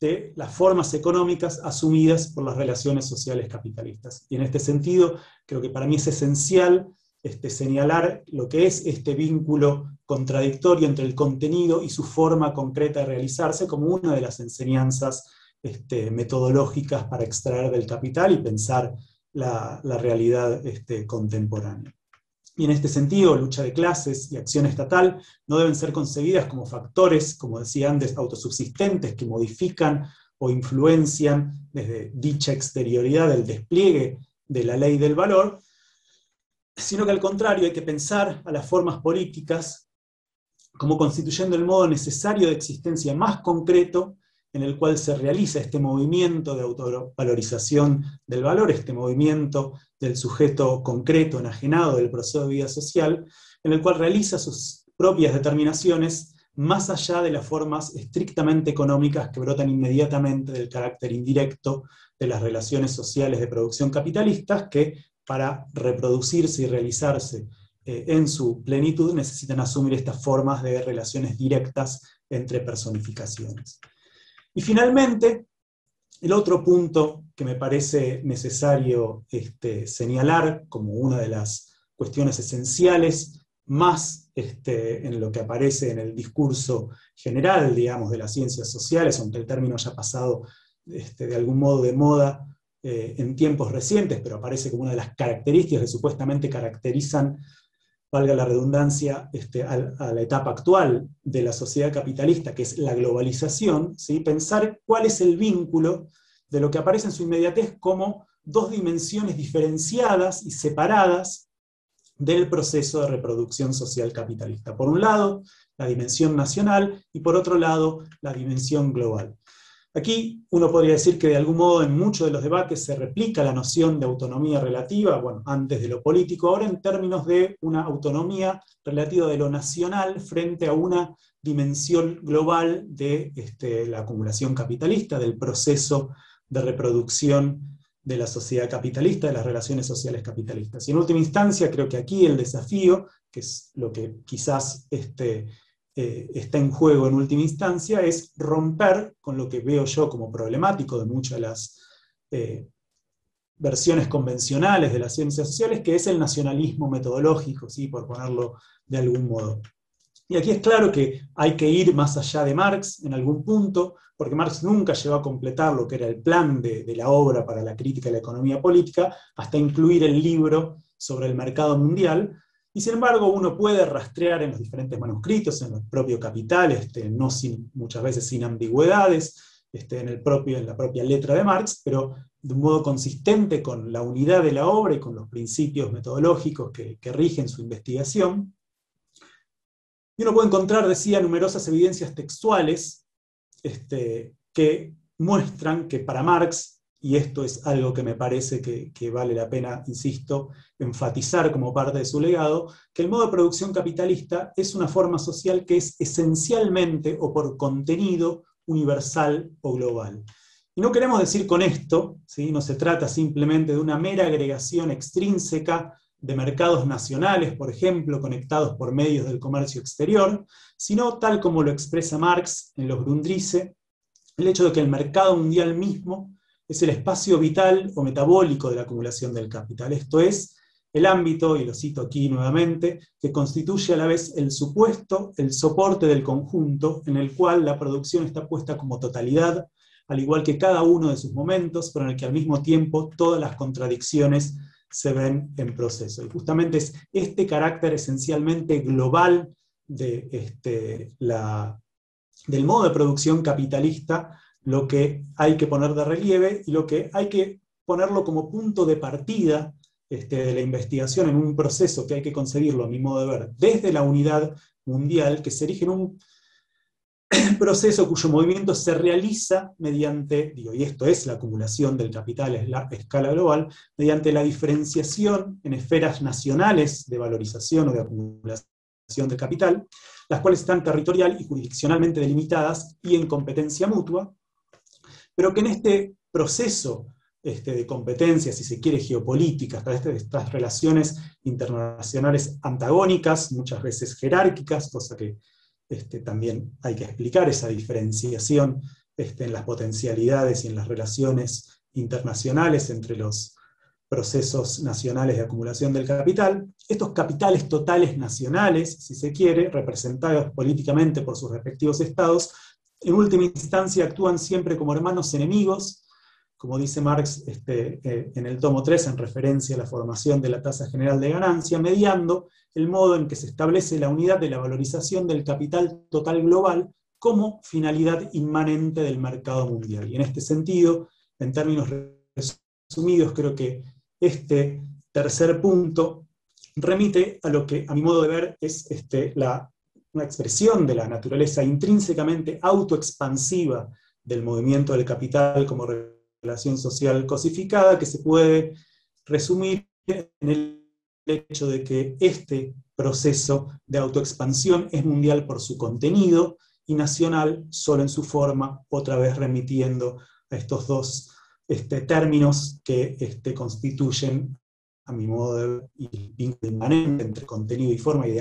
de las formas económicas asumidas por las relaciones sociales capitalistas. Y en este sentido, creo que para mí es esencial este, señalar lo que es este vínculo contradictorio entre el contenido y su forma concreta de realizarse como una de las enseñanzas este, metodológicas para extraer del capital y pensar la, realidad este, contemporánea. Y en este sentido, lucha de clases y acción estatal no deben ser concebidas como factores, como decía antes, autosubsistentes que modifican o influencian desde dicha exterioridad del despliegue de la ley del valor, sino que al contrario hay que pensar a las formas políticas como constituyendo el modo necesario de existencia más concreto en el cual se realiza este movimiento de autovalorización del valor, este movimiento del sujeto concreto, enajenado del proceso de vida social, en el cual realiza sus propias determinaciones más allá de las formas estrictamente económicas que brotan inmediatamente del carácter indirecto de las relaciones sociales de producción capitalistas que para reproducirse y realizarse eh, en su plenitud necesitan asumir estas formas de relaciones directas entre personificaciones. Y finalmente, el otro punto que me parece necesario este, señalar como una de las cuestiones esenciales, más este, en lo que aparece en el discurso general, digamos, de las ciencias sociales, aunque el término haya pasado este, de algún modo de moda eh, en tiempos recientes, pero aparece como una de las características que supuestamente caracterizan, valga la redundancia, este, a, la etapa actual de la sociedad capitalista, que es la globalización, ¿sí? pensar cuál es el vínculo de lo que aparece en su inmediatez como dos dimensiones diferenciadas y separadas del proceso de reproducción social capitalista. Por un lado, la dimensión nacional y por otro lado, la dimensión global. Aquí uno podría decir que de algún modo en muchos de los debates se replica la noción de autonomía relativa, bueno, antes de lo político, ahora en términos de una autonomía relativa de lo nacional frente a una dimensión global de este, la acumulación capitalista, del proceso de reproducción de la sociedad capitalista, de las relaciones sociales capitalistas. Y en última instancia, creo que aquí el desafío, que es lo que quizás este, eh, está en juego en última instancia, es romper con lo que veo yo como problemático de muchas de las eh, versiones convencionales de las ciencias sociales, que es el nacionalismo metodológico, ¿sí? por ponerlo de algún modo. Y aquí es claro que hay que ir más allá de Marx en algún punto, porque Marx nunca llegó a completar lo que era el plan de, la obra para la crítica de la economía política, hasta incluir el libro sobre el mercado mundial, y sin embargo uno puede rastrear en los diferentes manuscritos, en el propio Capital, este, no sin, muchas veces sin ambigüedades, este, en, el propio, en la propia letra de Marx, pero de un modo consistente con la unidad de la obra y con los principios metodológicos que, rigen su investigación. Y uno puede encontrar, decía, numerosas evidencias textuales este, que muestran que para Marx, y esto es algo que me parece que, vale la pena, insisto, enfatizar como parte de su legado, que el modo de producción capitalista es una forma social que es esencialmente o por contenido universal o global. Y no queremos decir con esto, ¿sí? no se trata simplemente de una mera agregación extrínseca de mercados nacionales, por ejemplo, conectados por medios del comercio exterior, sino tal como lo expresa Marx en los Grundrisse, el hecho de que el mercado mundial mismo es el espacio vital o metabólico de la acumulación del capital. Esto es el ámbito, y lo cito aquí nuevamente, que constituye a la vez el supuesto, el soporte del conjunto en el cual la producción está puesta como totalidad, al igual que cada uno de sus momentos, pero en el que al mismo tiempo todas las contradicciones se ven en proceso. Y justamente es este carácter esencialmente global de, este, la, del modo de producción capitalista lo que hay que poner de relieve y lo que hay que ponerlo como punto de partida este, de la investigación en un proceso que hay que concebirlo, a mi modo de ver, desde la unidad mundial, que se erige en un proceso cuyo movimiento se realiza mediante, digo, y esto es la acumulación del capital a la escala global, mediante la diferenciación en esferas nacionales de valorización o de acumulación de capital, las cuales están territorial y jurisdiccionalmente delimitadas y en competencia mutua, pero que en este proceso este, de competencia, si se quiere, geopolítica, a través de estas relaciones internacionales antagónicas, muchas veces jerárquicas, cosa que este, también hay que explicar esa diferenciación este, en las potencialidades y en las relaciones internacionales entre los procesos nacionales de acumulación del capital. Estos capitales totales nacionales, si se quiere, representados políticamente por sus respectivos estados, en última instancia actúan siempre como hermanos enemigos, como dice Marx este, eh, en el tomo 3, en referencia a la formación de la tasa general de ganancia, mediando el modo en que se establece la unidad de la valorización del capital total global como finalidad inmanente del mercado mundial. Y en este sentido, en términos resumidos, creo que este tercer punto remite a lo que, a mi modo de ver, es este, la, una expresión de la naturaleza intrínsecamente autoexpansiva del movimiento del capital como relación social cosificada que se puede resumir en el hecho de que este proceso de autoexpansión es mundial por su contenido y nacional solo en su forma, otra vez remitiendo a estos dos este, términos que este, constituyen, a mi modo de ver, el vínculo inmanente entre contenido y forma y de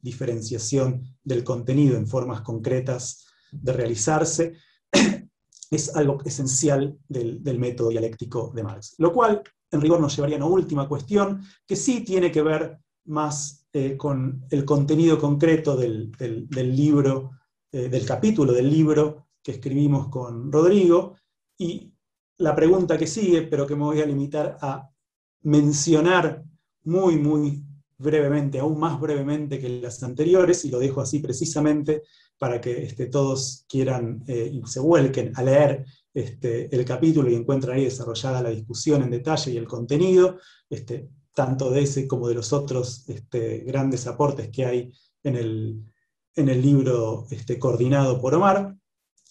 autodiferenciación del contenido en formas concretas de realizarse, es algo esencial del, del método dialéctico de Marx. Lo cual, en rigor, nos llevaría a una última cuestión, que sí tiene que ver más eh, con el contenido concreto del, libro, eh, del capítulo del libro que escribimos con Rodrigo, y la pregunta que sigue, pero que me voy a limitar a mencionar muy, muy brevemente, aún más brevemente que las anteriores, y lo dejo así precisamente para que este, todos quieran eh, y se vuelquen a leer este, el capítulo y encuentren ahí desarrollada la discusión en detalle y el contenido. Este, tanto de ese como de los otros grandes aportes que hay en el, en el libro coordinado por Omar,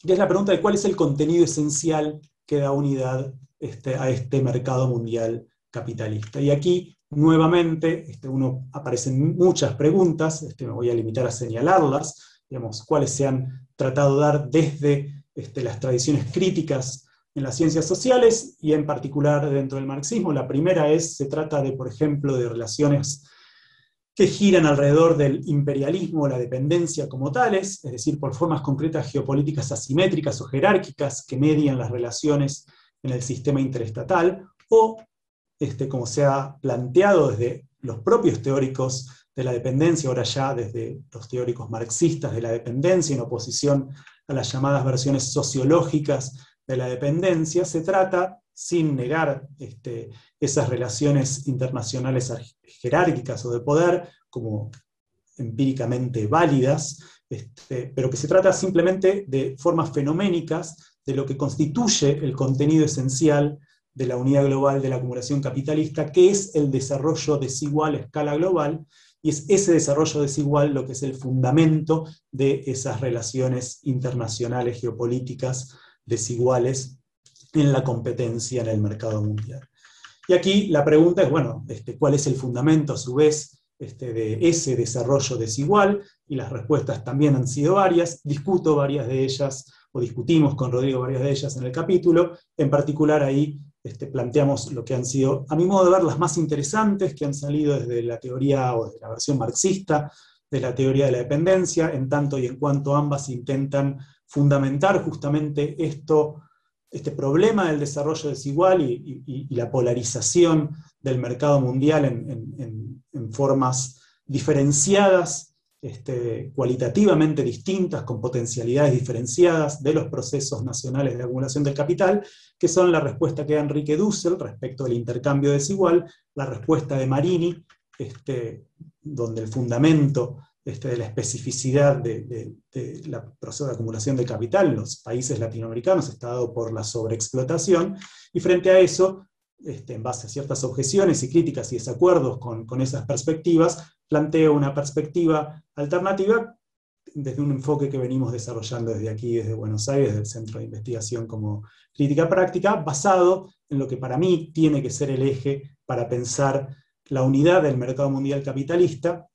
que es la pregunta de cuál es el contenido esencial que da unidad a este mercado mundial capitalista. Y aquí, nuevamente, este, uno, aparecen muchas preguntas, este, me voy a limitar a señalarlas, digamos, cuáles se han tratado de dar desde este, las tradiciones críticas en las ciencias sociales y en particular dentro del marxismo. La primera es, se trata de, por ejemplo, de relaciones que giran alrededor del imperialismo o la dependencia como tales, es decir, por formas concretas geopolíticas asimétricas o jerárquicas que median las relaciones en el sistema interestatal, o, este, como se ha planteado desde los propios teóricos de la dependencia, ahora ya desde los teóricos marxistas de la dependencia, en oposición a las llamadas versiones sociológicas de la dependencia, se trata, sin negar este, esas relaciones internacionales jerárquicas o de poder como empíricamente válidas, este, pero que se trata simplemente de formas fenoménicas de lo que constituye el contenido esencial de la unidad global de la acumulación capitalista, que es el desarrollo desigual a escala global, y es ese desarrollo desigual lo que es el fundamento de esas relaciones internacionales geopolíticas desiguales en la competencia en el mercado mundial. Y aquí la pregunta es, bueno, este, ¿cuál es el fundamento a su vez este, de ese desarrollo desigual? Y las respuestas también han sido varias, discuto varias de ellas, o discutimos con Rodrigo varias de ellas en el capítulo, en particular ahí este, planteamos lo que han sido, a mi modo de ver, las más interesantes que han salido desde la teoría o desde la versión marxista de la teoría de la dependencia, en tanto y en cuanto ambas intentan fundamentar justamente esto, este problema del desarrollo desigual y, la polarización del mercado mundial en, formas diferenciadas, este, cualitativamente distintas, con potencialidades diferenciadas de los procesos nacionales de acumulación del capital, que son la respuesta que da Enrique Dussel respecto del intercambio desigual, la respuesta de Marini, este, donde el fundamento este, de la especificidad de, la proceso de acumulación de capital en los países latinoamericanos está dado por la sobreexplotación, y frente a eso, este, en base a ciertas objeciones y críticas y desacuerdos con, con esas perspectivas, planteo una perspectiva alternativa desde un enfoque que venimos desarrollando desde aquí, desde Buenos Aires, del Centro de Investigación como Crítica Práctica, basado en lo que para mí tiene que ser el eje para pensar la unidad del mercado mundial capitalista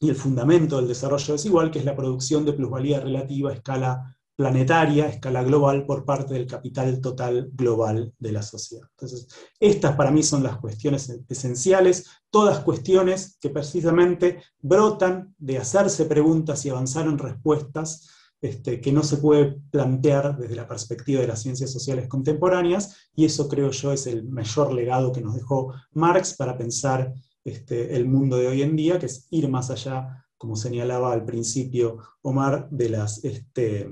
y el fundamento del desarrollo desigual, que es la producción de plusvalía relativa a escala planetaria, a escala global, por parte del capital total global de la sociedad. Entonces, estas para mí son las cuestiones esenciales, todas cuestiones que precisamente brotan de hacerse preguntas y avanzar en respuestas este, que no se puede plantear desde la perspectiva de las ciencias sociales contemporáneas, y eso creo yo es el mayor legado que nos dejó Marx para pensar este, el mundo de hoy en día, que es ir más allá, como señalaba al principio Omar, de las este,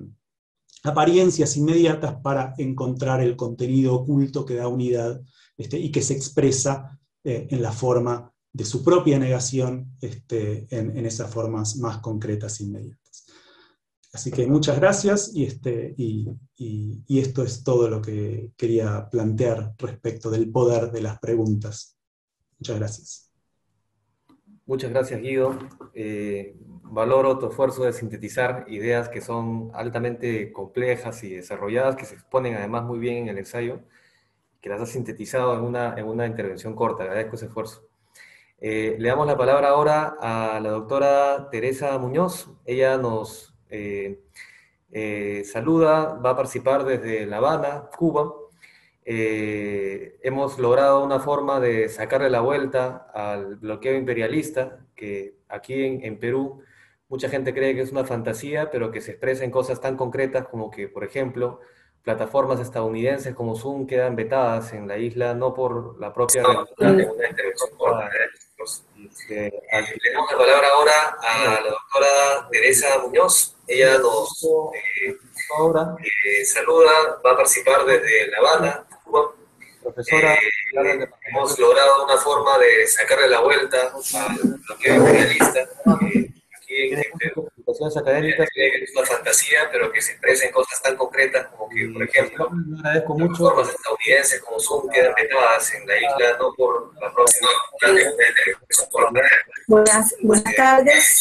apariencias inmediatas para encontrar el contenido oculto que da unidad este, y que se expresa eh, en la forma de su propia negación este, en, esas formas más concretas e inmediatas. Así que muchas gracias y, este, y esto es todo lo que quería plantear respecto del poder de las preguntas. Muchas gracias. Muchas gracias, Guido. Eh, valoro tu esfuerzo de sintetizar ideas que son altamente complejas y desarrolladas, que se exponen además muy bien en el ensayo, que las has sintetizado en una, en una intervención corta. Agradezco ese esfuerzo. Eh, le damos la palabra ahora a la doctora Teresa Muñoz. Ella nos eh, eh, saluda, va a participar desde La Habana, Cuba. hemos logrado una forma de sacarle la vuelta al bloqueo imperialista, que aquí en, en Perú mucha gente cree que es una fantasía, pero que se expresa en cosas tan concretas como que, por ejemplo, plataformas estadounidenses como Zoom quedan vetadas en la isla no por la propia no, le damos la palabra ahora a la doctora Teresa Muñoz. Ella nos eh, eh, saluda, va a participar desde La Habana, Cuba. Profesora, eh, hemos logrado una forma de sacarle la vuelta a lo que es imperialista publicaciones académicas. Es una fantasía, pero que se expresa en cosas tan concretas como que, por ejemplo, agradezco mucho. Las formas estadounidenses como Zoom quedan vetadas en la isla, no por la próxima. Buenas, buenas tardes.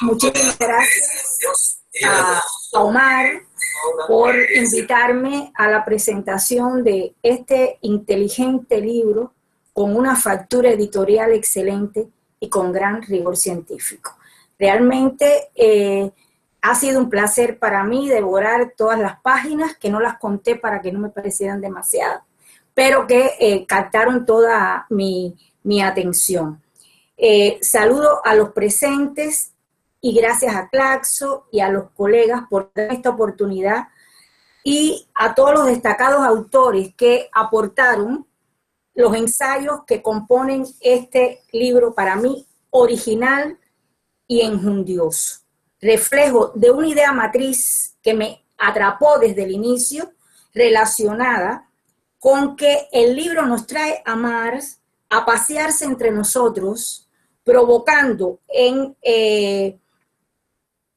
Muchísimas gracias a Omar por invitarme a la presentación de este inteligente libro con una factura editorial excelente y con gran rigor científico. Realmente eh, ha sido un placer para mí devorar todas las páginas, que no las conté para que no me parecieran demasiadas, pero que eh, captaron toda mi, atención. Eh, saludo a los presentes y gracias a Claxo y a los colegas por esta oportunidad y a todos los destacados autores que aportaron los ensayos que componen este libro para mí original y enjundioso, reflejo de una idea matriz que me atrapó desde el inicio, relacionada con que el libro nos trae a Mars a pasearse entre nosotros, provocando en, eh,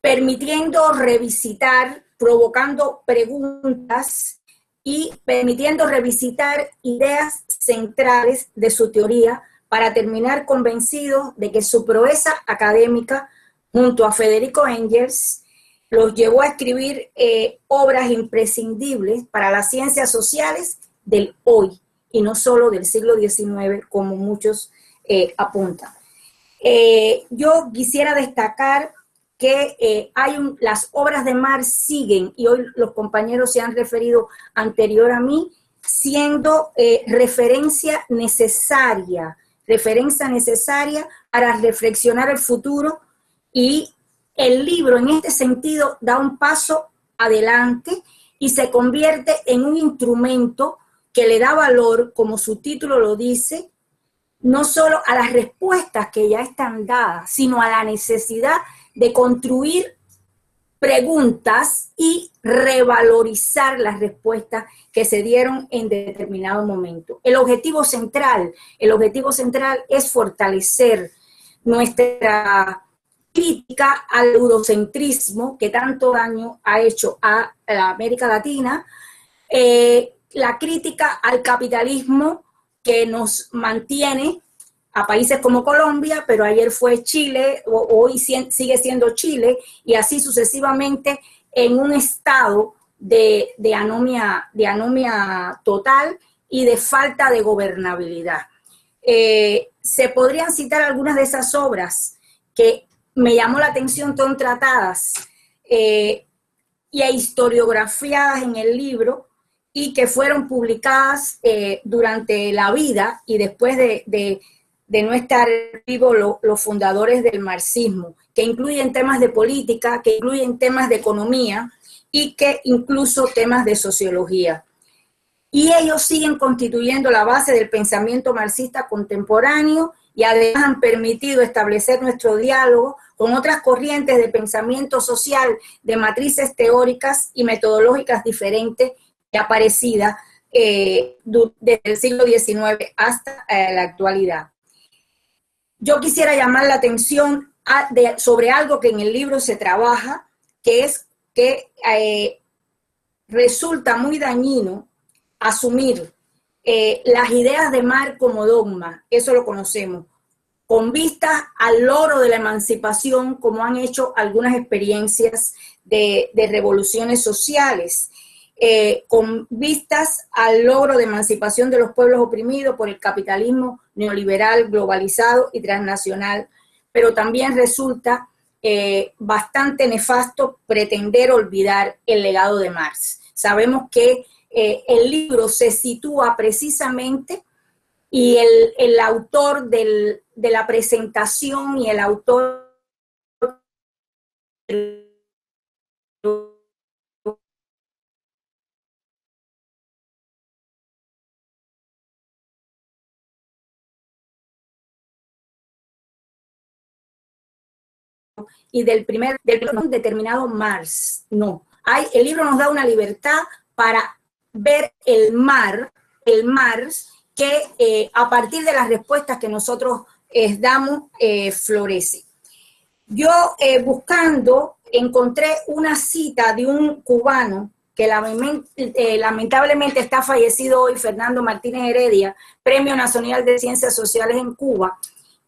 permitiendo revisitar, provocando preguntas y permitiendo revisitar ideas centrales de su teoría para terminar convencido de que su proeza académica junto a Federico Engels los llevó a escribir eh, obras imprescindibles para las ciencias sociales del hoy y no solo del siglo XIX, como muchos eh, apuntan. Eh, yo quisiera destacar que eh, hay las obras de Mar siguen, y hoy los compañeros se han referido anterior a mí, siendo eh, referencia necesaria, referencia necesaria para reflexionar el futuro y el libro en este sentido da un paso adelante y se convierte en un instrumento que le da valor, como su título lo dice, no solo a las respuestas que ya están dadas, sino a la necesidad de construir preguntas y revalorizar las respuestas que se dieron en determinado momento. El objetivo central, el objetivo central es fortalecer nuestra crítica al eurocentrismo que tanto daño ha hecho a la América Latina, eh, la crítica al capitalismo que nos mantiene a países como Colombia, pero ayer fue Chile, hoy sigue siendo Chile, y así sucesivamente en un estado de, anomia, de anomia total y de falta de gobernabilidad. Eh, se podrían citar algunas de esas obras que me llamó la atención, son tratadas eh, y historiografiadas en el libro y que fueron publicadas eh, durante la vida y después de, de no estar vivos los fundadores del marxismo, que incluyen temas de política, que incluyen temas de economía y que incluso temas de sociología. Y ellos siguen constituyendo la base del pensamiento marxista contemporáneo y además han permitido establecer nuestro diálogo con otras corrientes de pensamiento social de matrices teóricas y metodológicas diferentes y aparecidas eh, desde el siglo XIX hasta eh, la actualidad yo quisiera llamar la atención sobre algo que en el libro se trabaja, que es que eh, resulta muy dañino asumir eh, las ideas de Mar como dogma, eso lo conocemos, con vista al loro de la emancipación, como han hecho algunas experiencias de revoluciones sociales. Eh, con vistas al logro de emancipación de los pueblos oprimidos por el capitalismo neoliberal, globalizado y transnacional, pero también resulta eh, bastante nefasto pretender olvidar el legado de Marx. Sabemos que eh, el libro se sitúa precisamente y el, autor de la presentación y el autor y del primer, del determinado Mars. No, hay, el libro nos da una libertad para ver el mar, el Mars, que eh, a partir de las respuestas que nosotros eh, damos, eh, florece. Yo buscando encontré una cita de un cubano que lamentablemente está fallecido hoy, Fernando Martínez Heredia, Premio Nacional de Ciencias Sociales en Cuba,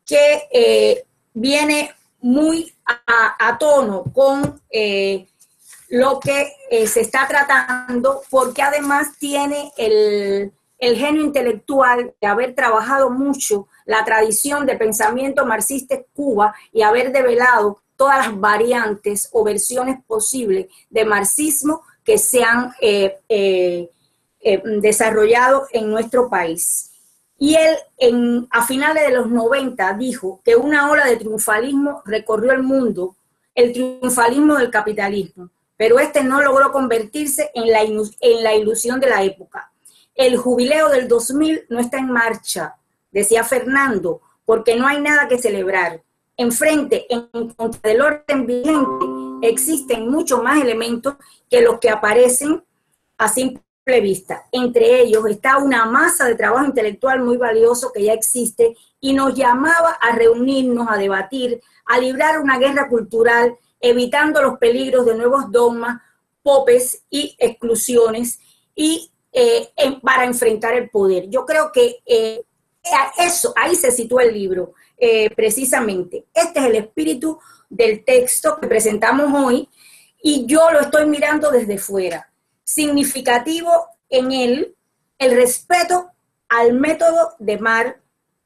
que viene muy a, tono con lo que se está tratando, porque además tiene el, el genio intelectual de haber trabajado mucho la tradición de pensamiento marxista en Cuba y haber develado todas las variantes o versiones posibles de marxismo que se han eh, eh, eh, desarrollado en nuestro país. Y él en, a finales de los 90 dijo que una ola de triunfalismo recorrió el mundo, el triunfalismo del capitalismo, pero este no logró convertirse en la, en la ilusión de la época el jubileo del 2000 no está en marcha, decía Fernando, porque no hay nada que celebrar. Enfrente, en contra del orden vigente, existen muchos más elementos que los que aparecen a simple Entre ellos está una masa de trabajo intelectual muy valioso que ya existe y nos llamaba a reunirnos, a debatir, a librar una guerra cultural, evitando los peligros de nuevos dogmas, popes y exclusiones y eh, para enfrentar el poder. Yo creo que eh, eso, ahí se sitúa el libro, eh, precisamente. Este es el espíritu del texto que presentamos hoy y yo lo estoy mirando desde fuera. Significativo en él el respeto al método de Mar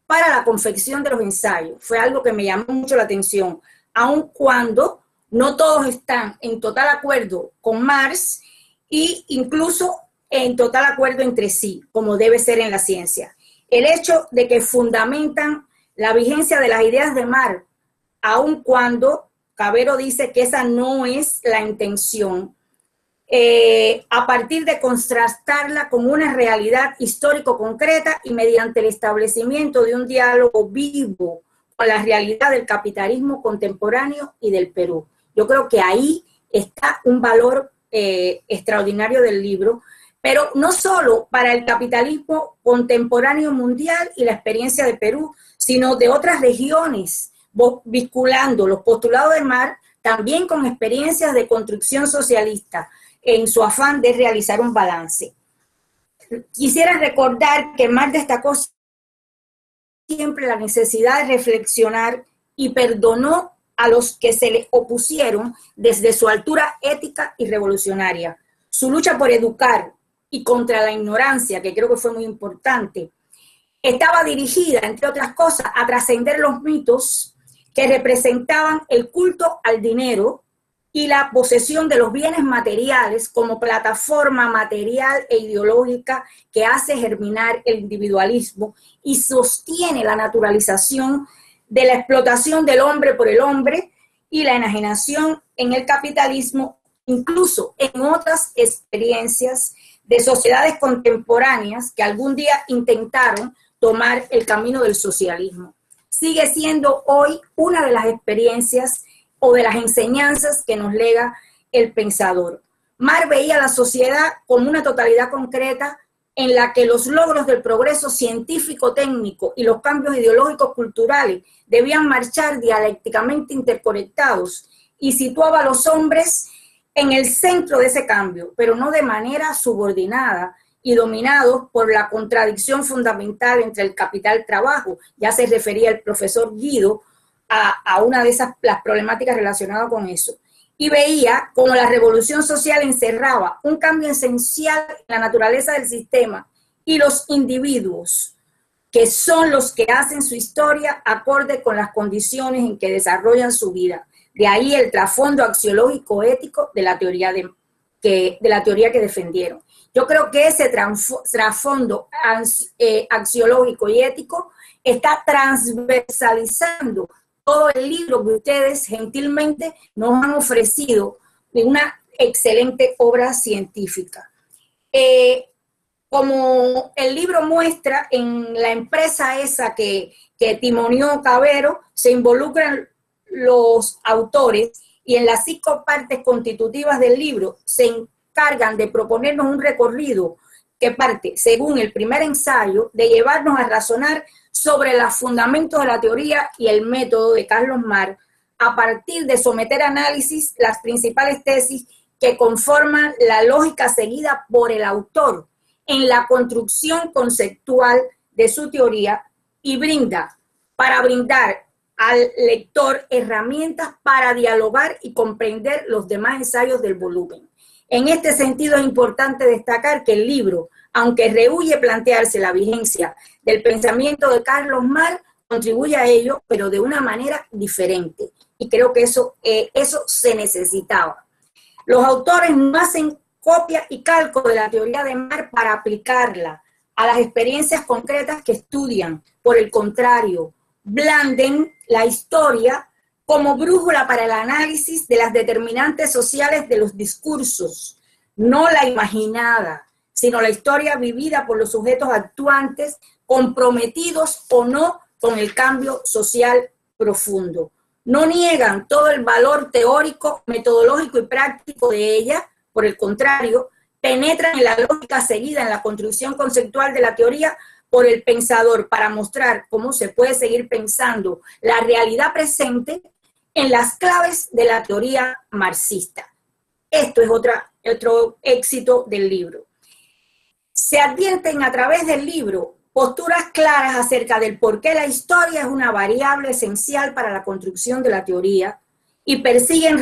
para la confección de los ensayos. Fue algo que me llamó mucho la atención, aun cuando no todos están en total acuerdo con Marx e incluso en total acuerdo entre sí, como debe ser en la ciencia. El hecho de que fundamentan la vigencia de las ideas de Mar, aun cuando Cabero dice que esa no es la intención, eh, a partir de contrastarla con una realidad histórico concreta y mediante el establecimiento de un diálogo vivo con la realidad del capitalismo contemporáneo y del Perú. Yo creo que ahí está un valor eh, extraordinario del libro, pero no solo para el capitalismo contemporáneo mundial y la experiencia de Perú, sino de otras regiones, vinculando los postulados de Mar también con experiencias de construcción socialista en su afán de realizar un balance. Quisiera recordar que Mar destacó siempre la necesidad de reflexionar y perdonó a los que se le opusieron desde su altura ética y revolucionaria. Su lucha por educar, y contra la ignorancia, que creo que fue muy importante, estaba dirigida, entre otras cosas, a trascender los mitos que representaban el culto al dinero y la posesión de los bienes materiales como plataforma material e ideológica que hace germinar el individualismo y sostiene la naturalización de la explotación del hombre por el hombre y la enajenación en el capitalismo, incluso en otras experiencias de sociedades contemporáneas que algún día intentaron tomar el camino del socialismo. Sigue siendo hoy una de las experiencias o de las enseñanzas que nos lega el pensador. Mar veía la sociedad como una totalidad concreta en la que los logros del progreso científico-técnico y los cambios ideológicos culturales debían marchar dialécticamente interconectados y situaba a los hombres en el centro de ese cambio, pero no de manera subordinada y dominados por la contradicción fundamental entre el capital-trabajo. Ya se refería el profesor Guido a, una de esas las problemáticas relacionadas con eso. y veía cómo la revolución social encerraba un cambio esencial en la naturaleza del sistema y los individuos, que son los que hacen su historia acorde con las condiciones en que desarrollan su vida. De ahí el trasfondo axiológico ético de la teoría de, que, de la teoría que defendieron. Yo creo que ese trasfondo eh, axiológico y ético está transversalizando todo el libro que ustedes gentilmente nos han ofrecido de una excelente obra científica. Eh, como el libro muestra, en la empresa esa que, que timonió Cabero, se involucran los autores y en las cinco partes constitutivas del libro se encargan de proponernos un recorrido que parte, según el primer ensayo, de llevarnos a razonar sobre los fundamentos de la teoría y el método de Carlos Marx a partir de someter a análisis las principales tesis que conforman la lógica seguida por el autor en la construcción conceptual de su teoría y brinda, para brindar al lector herramientas para dialogar y comprender los demás ensayos del volumen. En este sentido es importante destacar que el libro aunque rehuye plantearse la vigencia del pensamiento de Carlos Marx, contribuye a ello, pero de una manera diferente. Y creo que eso, eh, eso se necesitaba. Los autores no hacen copia y calco de la teoría de Marx para aplicarla a las experiencias concretas que estudian. Por el contrario, blanden la historia como brújula para el análisis de las determinantes sociales de los discursos, no la imaginada, sino la historia vivida por los sujetos actuantes, comprometidos o no con el cambio social profundo. No niegan todo el valor teórico, metodológico y práctico de ella, por el contrario, penetran en la lógica seguida en la construcción conceptual de la teoría por el pensador para mostrar cómo se puede seguir pensando la realidad presente en las claves de la teoría marxista. Esto es otra, otro éxito del libro se advierten a través del libro posturas claras acerca del por qué la historia es una variable esencial para la construcción de la teoría y persiguen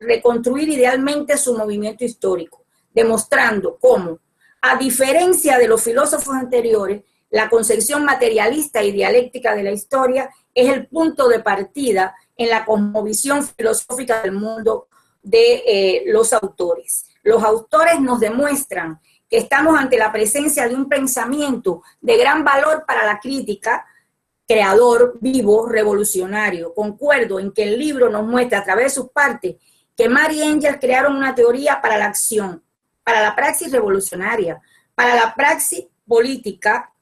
reconstruir idealmente su movimiento histórico, demostrando cómo, a diferencia de los filósofos anteriores, la concepción materialista y dialéctica de la historia es el punto de partida en la cosmovisión filosófica del mundo de eh, los autores. Los autores nos demuestran estamos ante la presencia de un pensamiento de gran valor para la crítica, creador, vivo, revolucionario. Concuerdo en que el libro nos muestra a través de sus partes que Mary Engel crearon una teoría para la acción, para la praxis revolucionaria, para la praxis política,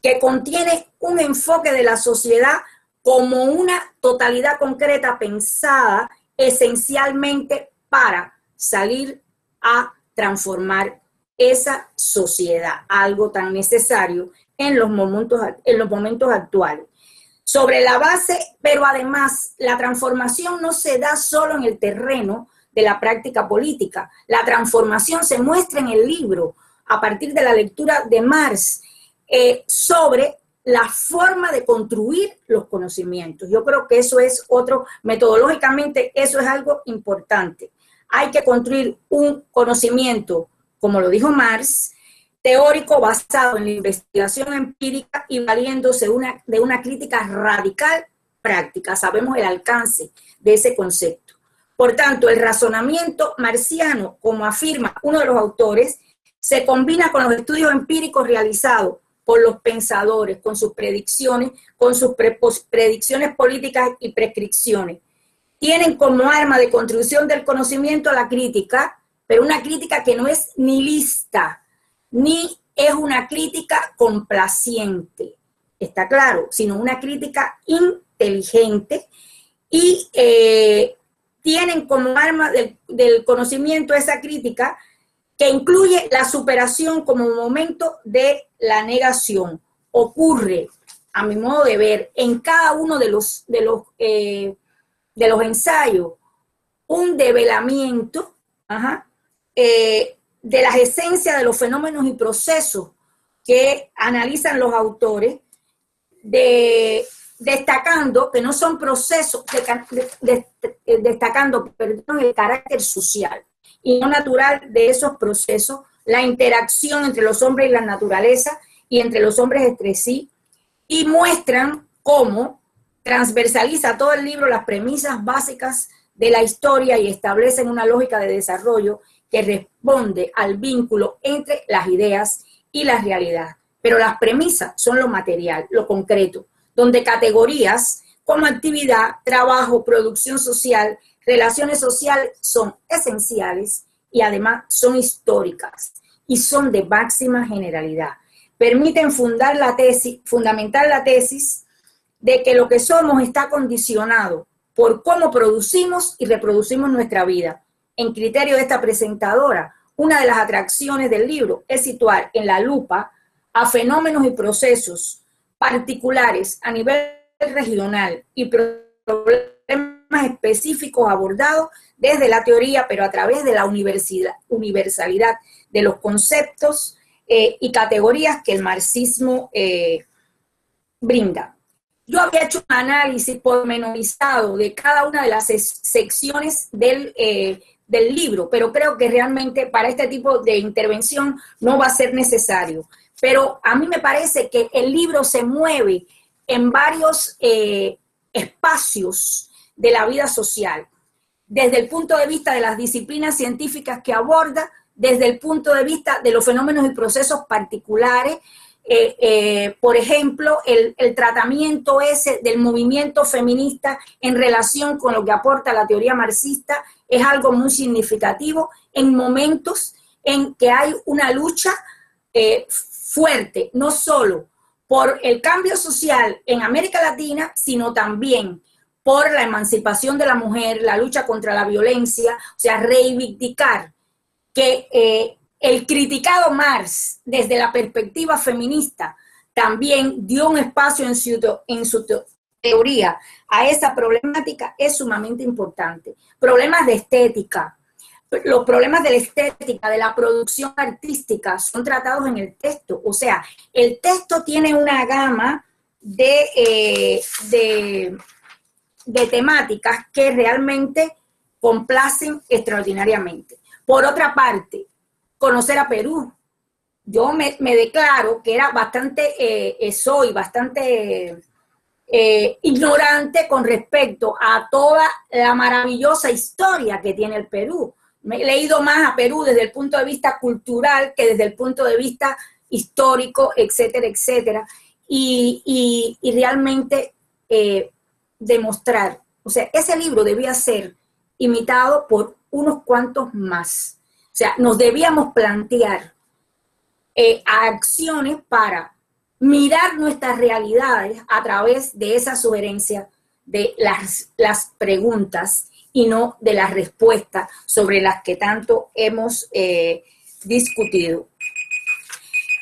que contiene un enfoque de la sociedad como una totalidad concreta pensada esencialmente para salir a transformar esa sociedad, algo tan necesario en los momentos, en los momentos actuales. Sobre la base, pero además la transformación no se da solo en el terreno de la práctica política, la transformación se muestra en el libro a partir de la lectura de Marx eh, sobre la forma de construir los conocimientos. Yo creo que eso es otro, metodológicamente, eso es algo importante. Hay que construir un conocimiento como lo dijo Marx, teórico basado en la investigación empírica y valiéndose una, de una crítica radical práctica. Sabemos el alcance de ese concepto. Por tanto, el razonamiento marciano, como afirma uno de los autores, se combina con los estudios empíricos realizados por los pensadores, con sus predicciones, con sus predicciones políticas y prescripciones. Tienen como arma de construcción del conocimiento la crítica, pero una crítica que no es ni lista, ni es una crítica complaciente, está claro, sino una crítica inteligente y eh, tienen como arma del, conocimiento esa crítica que incluye la superación como momento de la negación. Ocurre, a mi modo de ver, en cada uno de los, de los, eh, de los ensayos, un develamiento ajá, eh, de las esencias de los fenómenos y procesos que analizan los autores, de, destacando que no son procesos, destacando perdón, el carácter social y no natural de esos procesos, la interacción entre los hombres y la naturaleza y entre los hombres entre sí, y muestran cómo transversaliza todo el libro las premisas básicas de la historia y establecen una lógica de desarrollo que responde al vínculo entre las ideas y la realidad. Pero las premisas son lo material, lo concreto, donde categorías como actividad, trabajo, producción social, relaciones sociales son esenciales y además son históricas y son de máxima generalidad. Permiten fundar la tesis, fundamentar la tesis de que lo que somos está condicionado por cómo producimos y reproducimos nuestra vida. En criterio de esta presentadora, una de las atracciones del libro es situar en la lupa a fenómenos y procesos particulares a nivel regional y problemas específicos abordados desde la teoría, pero a través de la universalidad de los conceptos eh, y categorías que el marxismo eh, brinda. Yo había hecho un análisis pormenorizado de cada una de las secciones del, eh, del libro, pero creo que realmente para este tipo de intervención no va a ser necesario. Pero a mí me parece que el libro se mueve en varios eh, espacios de la vida social, desde el punto de vista de las disciplinas científicas que aborda, desde el punto de vista de los fenómenos y procesos particulares, eh, eh, por ejemplo, el, tratamiento ese del movimiento feminista en relación con lo que aporta la teoría marxista es algo muy significativo en momentos en que hay una lucha eh, fuerte, no solo por el cambio social en América Latina, sino también por la emancipación de la mujer, la lucha contra la violencia, o sea, reivindicar que el criticado Marx, desde la perspectiva feminista, también dio un espacio en su, teoría a esa problemática es sumamente importante. Problemas de estética. Los problemas de la estética, de la producción artística, son tratados en el texto. O sea, el texto tiene una gama de, eh, de, de temáticas que realmente complacen extraordinariamente. Por otra parte, conocer a Perú. Yo me, declaro que era bastante, eh, eh, soy bastante eh, ignorante con respecto a toda la maravillosa historia que tiene el Perú. Me he leído más a Perú desde el punto de vista cultural que desde el punto de vista histórico, etcétera, etcétera. Y, y realmente demostrar, o sea, ese libro debía ser imitado por unos cuantos más. O sea, nos debíamos plantear eh, acciones para mirar nuestras realidades a través de esa sugerencia de las, las preguntas y no de las respuestas sobre las que tanto hemos eh, discutido.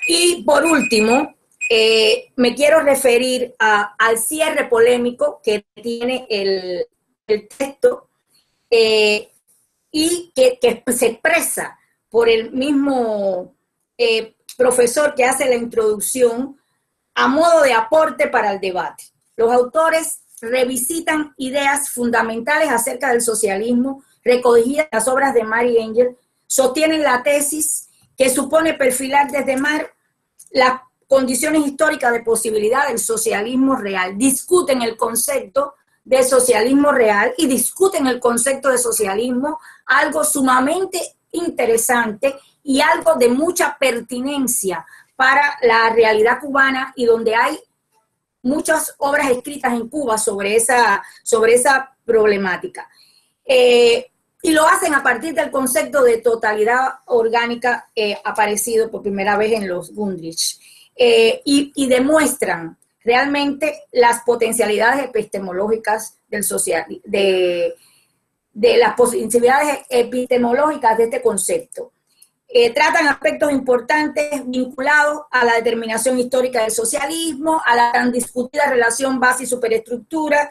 Y por último, eh, me quiero referir al cierre polémico que tiene el, el texto y que, se expresa por el mismo eh, profesor que hace la introducción a modo de aporte para el debate. Los autores revisitan ideas fundamentales acerca del socialismo recogidas en las obras de Mary Angel, sostienen la tesis que supone perfilar desde Mar las condiciones históricas de posibilidad del socialismo real, discuten el concepto de socialismo real y discuten el concepto de socialismo, algo sumamente interesante y algo de mucha pertinencia para la realidad cubana y donde hay muchas obras escritas en Cuba sobre esa, sobre esa problemática. Eh, y lo hacen a partir del concepto de totalidad orgánica eh, aparecido por primera vez en los Gundrich. Eh, y, y, demuestran realmente las potencialidades epistemológicas del social, de, de las posibilidades epistemológicas de este concepto. Eh, tratan aspectos importantes vinculados a la determinación histórica del socialismo, a la tan discutida relación base y superestructura,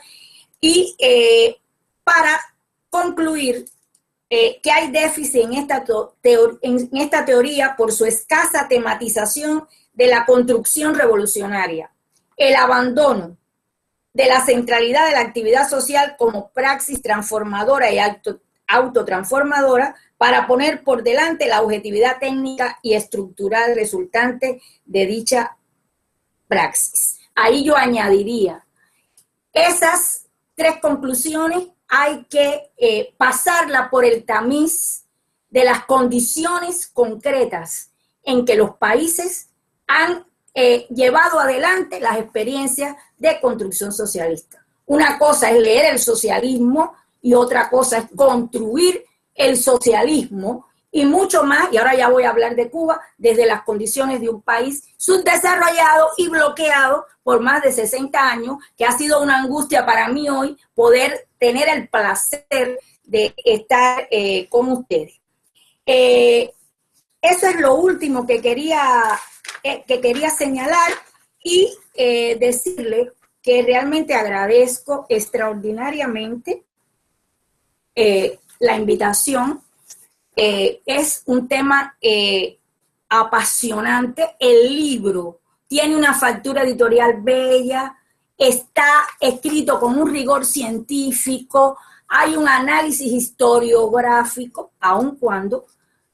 y eh, para concluir eh, que hay déficit en esta, en esta teoría por su escasa tematización de la construcción revolucionaria el abandono de la centralidad de la actividad social como praxis transformadora y autotransformadora para poner por delante la objetividad técnica y estructural resultante de dicha praxis. Ahí yo añadiría, esas tres conclusiones hay que eh, pasarla por el tamiz de las condiciones concretas en que los países han llevado adelante las experiencias de construcción socialista. Una cosa es leer el socialismo y otra cosa es construir el socialismo y mucho más, y ahora ya voy a hablar de Cuba, desde las condiciones de un país subdesarrollado y bloqueado por más de 60 años, que ha sido una angustia para mí hoy poder tener el placer de estar eh, con ustedes. Eh, eso es lo último que quería, eh, que quería señalar y decirle que realmente agradezco extraordinariamente la invitación eh, es un tema eh, apasionante. El libro tiene una factura editorial bella, está escrito con un rigor científico, hay un análisis historiográfico, aun cuando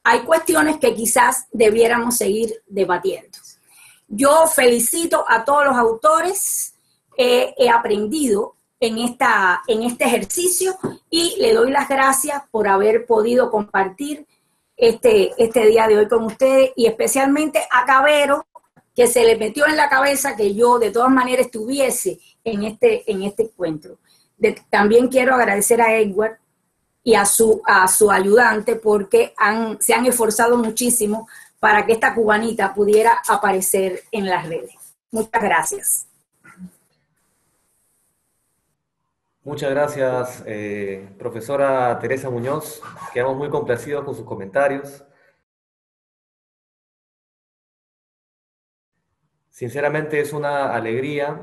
hay cuestiones que quizás debiéramos seguir debatiendo. Yo felicito a todos los autores, he aprendido en, esta, en este ejercicio y le doy las gracias por haber podido compartir este, este día de hoy con ustedes y especialmente a Cabero, que se le metió en la cabeza que yo de todas maneras estuviese en este, en este encuentro. también quiero agradecer a Edward y a su, a su ayudante porque han, se han esforzado muchísimo para que esta cubanita pudiera aparecer en las redes. Muchas gracias. Muchas gracias, eh, profesora Teresa Muñoz. Quedamos muy complacidos con sus comentarios. Sinceramente es una alegría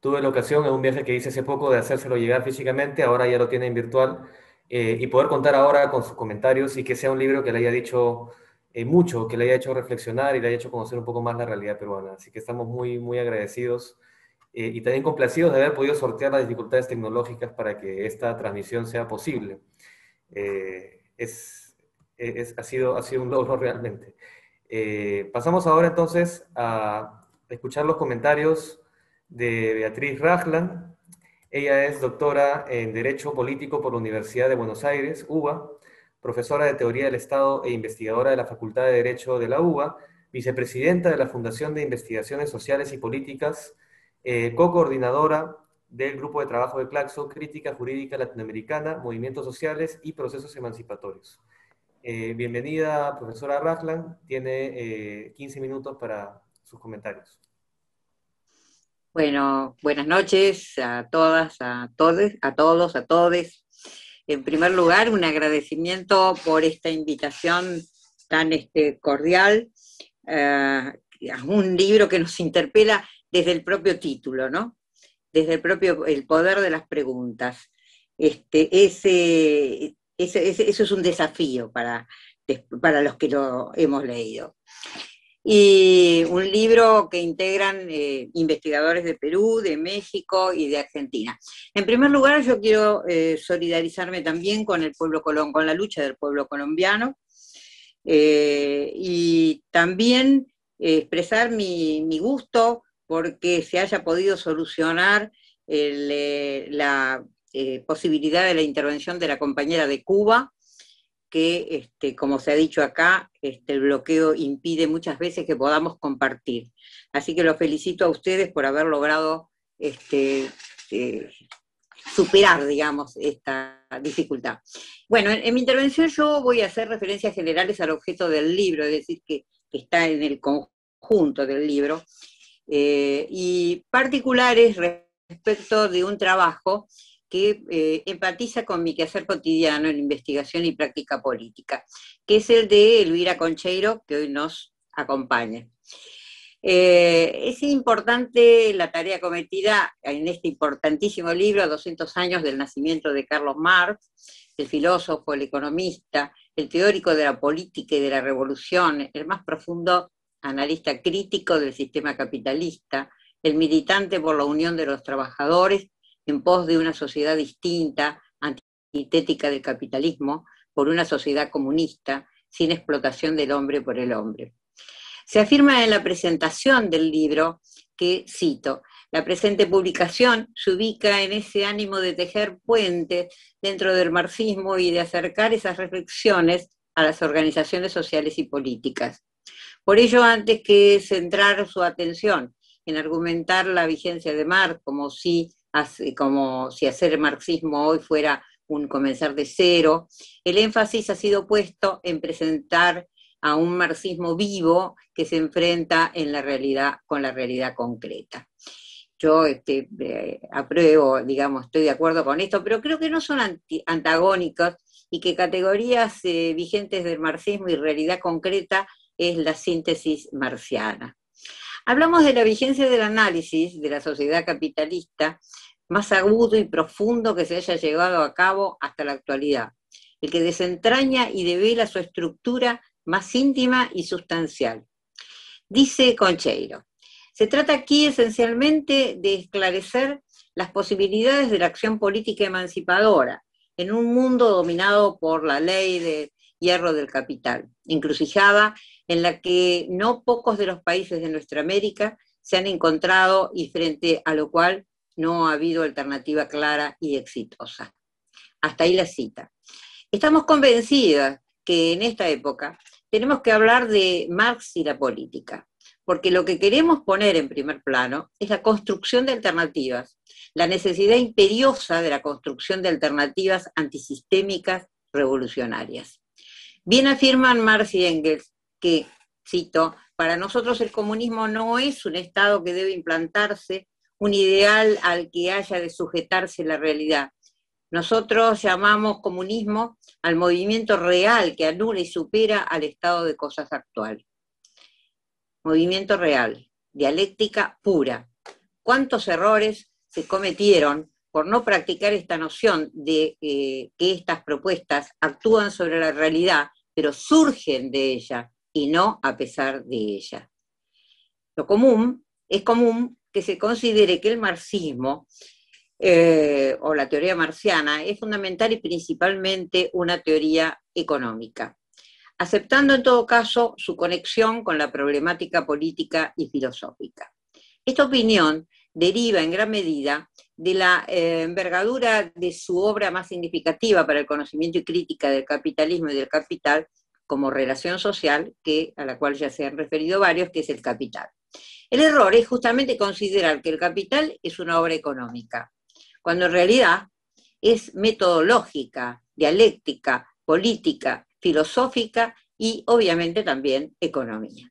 Tuve la ocasión en un viaje que hice hace poco de hacérselo llegar físicamente, ahora ya lo tiene en virtual eh, y poder contar ahora con sus comentarios y que sea un libro que le haya dicho eh, mucho, que le haya hecho reflexionar y le haya hecho conocer un poco más la realidad peruana. Así que estamos muy, muy agradecidos eh, y también complacidos de haber podido sortear las dificultades tecnológicas para que esta transmisión sea posible. Es, es, ha, sido, ha sido un logro realmente. pasamos ahora entonces a escuchar los comentarios de Beatriz Rajlan, ella es doctora en Derecho Político por la Universidad de Buenos Aires, UBA, profesora de Teoría del Estado e investigadora de la Facultad de Derecho de la UBA, vicepresidenta de la Fundación de Investigaciones Sociales y Políticas, eh, co-coordinadora del Grupo de Trabajo de Claxo, Crítica Jurídica Latinoamericana, Movimientos Sociales y Procesos Emancipatorios. Eh, bienvenida, profesora Rajlan. Tiene 15 eh, minutos para sus comentarios. Bueno, buenas noches a todas, a todos, a todos, a todes. En primer lugar, un agradecimiento por esta invitación tan este, cordial eh, a un libro que nos interpela desde el propio título, ¿no? Desde el propio el poder de las preguntas. Este, ese, eso es un desafío para, para los que lo hemos leído y un libro que integran eh, investigadores de Perú, de México y de Argentina. En primer lugar, yo quiero eh, solidarizarme también con el pueblo con la lucha del pueblo colombiano eh, y también expresar mi, mi, gusto porque se haya podido solucionar la posibilidad de la intervención de la compañera de Cuba que, este, como se ha dicho acá, este, el bloqueo impide muchas veces que podamos compartir. Así que los felicito a ustedes por haber logrado este, eh, superar, digamos, esta dificultad. Bueno, en, mi intervención yo voy a hacer referencias generales al objeto del libro, es decir, que, está en el conjunto del libro, eh, y particulares respecto de un trabajo que eh, empatiza con mi quehacer cotidiano en investigación y práctica política, que es el de Elvira Concheiro, que hoy nos acompaña. Eh, es importante la tarea cometida en este importantísimo libro, 200 años del nacimiento de Carlos Marx, el filósofo, el economista, el teórico de la política y de la revolución, el más profundo analista crítico del sistema capitalista, el militante por la unión de los trabajadores en pos de una sociedad distinta, antitética del capitalismo, por una sociedad comunista, sin explotación del hombre por el hombre. Se afirma en la presentación del libro que, cito, la presente publicación se ubica en ese ánimo de tejer puentes dentro del marxismo y de acercar esas reflexiones a las organizaciones sociales y políticas. Por ello, antes que centrar su atención en argumentar la vigencia de Marx como si, como si hacer marxismo hoy fuera un comenzar de cero, el énfasis ha sido puesto en presentar a un marxismo vivo que se enfrenta en la realidad con la realidad concreta. Yo este, eh, apruebo, digamos, estoy de acuerdo con esto, pero creo que no son antagónicos y que categorías eh, vigentes del marxismo y realidad concreta es la síntesis marciana. Hablamos de la vigencia del análisis de la sociedad capitalista más agudo y profundo que se haya llevado a cabo hasta la actualidad, el que desentraña y devela su estructura más íntima y sustancial. Dice Concheiro, se trata aquí esencialmente de esclarecer las posibilidades de la acción política emancipadora en un mundo dominado por la ley de hierro del capital, encrucijada en la que no pocos de los países de nuestra América se han encontrado y frente a lo cual no ha habido alternativa clara y exitosa. Hasta ahí la cita. Estamos convencidas que en esta época tenemos que hablar de Marx y la política, porque lo que queremos poner en primer plano es la construcción de alternativas, la necesidad imperiosa de la construcción de alternativas antisistémicas revolucionarias. Bien afirman Marx y Engels que, cito, para nosotros el comunismo no es un Estado que debe implantarse, un ideal al que haya de sujetarse la realidad. Nosotros llamamos comunismo al movimiento real que anula y supera al estado de cosas actual. Movimiento real, dialéctica pura. ¿Cuántos errores se cometieron por no practicar esta noción de eh, que estas propuestas actúan sobre la realidad, pero surgen de ella y no a pesar de ella? Lo común es común que se considere que el marxismo eh, o la teoría marciana es fundamental y principalmente una teoría económica, aceptando en todo caso su conexión con la problemática política y filosófica. Esta opinión deriva en gran medida de la eh, envergadura de su obra más significativa para el conocimiento y crítica del capitalismo y del capital como relación social, que, a la cual ya se han referido varios, que es el capital. El error es justamente considerar que el capital es una obra económica, cuando en realidad es metodológica, dialéctica, política, filosófica y obviamente también economía,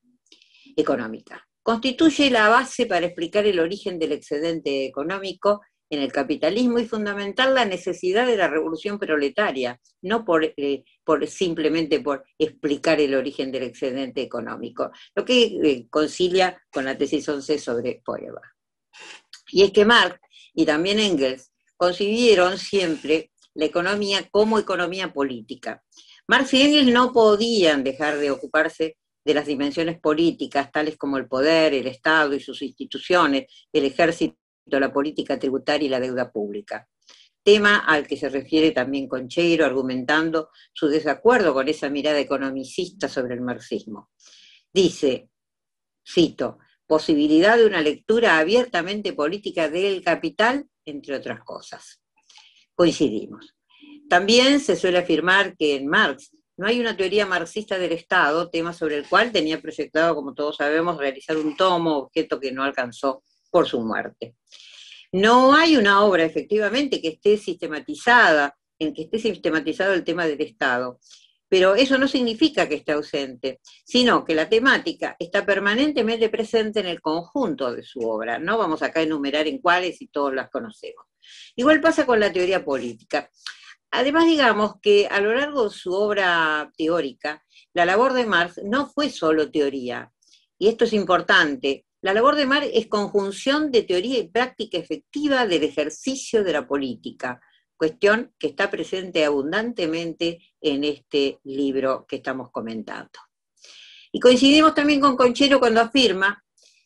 económica. Constituye la base para explicar el origen del excedente económico en el capitalismo y fundamental la necesidad de la revolución proletaria, no por, eh, por simplemente por explicar el origen del excedente económico, lo que eh, concilia con la tesis 11 sobre Feuerbach. Y es que Marx y también Engels concibieron siempre la economía como economía política. Marx y Engels no podían dejar de ocuparse de las dimensiones políticas, tales como el poder, el Estado y sus instituciones, el ejército la política tributaria y la deuda pública. Tema al que se refiere también Concheiro, argumentando su desacuerdo con esa mirada economicista sobre el marxismo. Dice, cito, posibilidad de una lectura abiertamente política del capital, entre otras cosas. Coincidimos. También se suele afirmar que en Marx no hay una teoría marxista del Estado, tema sobre el cual tenía proyectado, como todos sabemos, realizar un tomo, objeto que no alcanzó por su muerte. No hay una obra efectivamente que esté sistematizada, en que esté sistematizado el tema del Estado, pero eso no significa que esté ausente, sino que la temática está permanentemente presente en el conjunto de su obra. No vamos acá a enumerar en cuáles y todos las conocemos. Igual pasa con la teoría política. Además, digamos que a lo largo de su obra teórica, la labor de Marx no fue solo teoría, y esto es importante, la labor de Mar es conjunción de teoría y práctica efectiva del ejercicio de la política, cuestión que está presente abundantemente en este libro que estamos comentando. Y coincidimos también con Conchero cuando afirma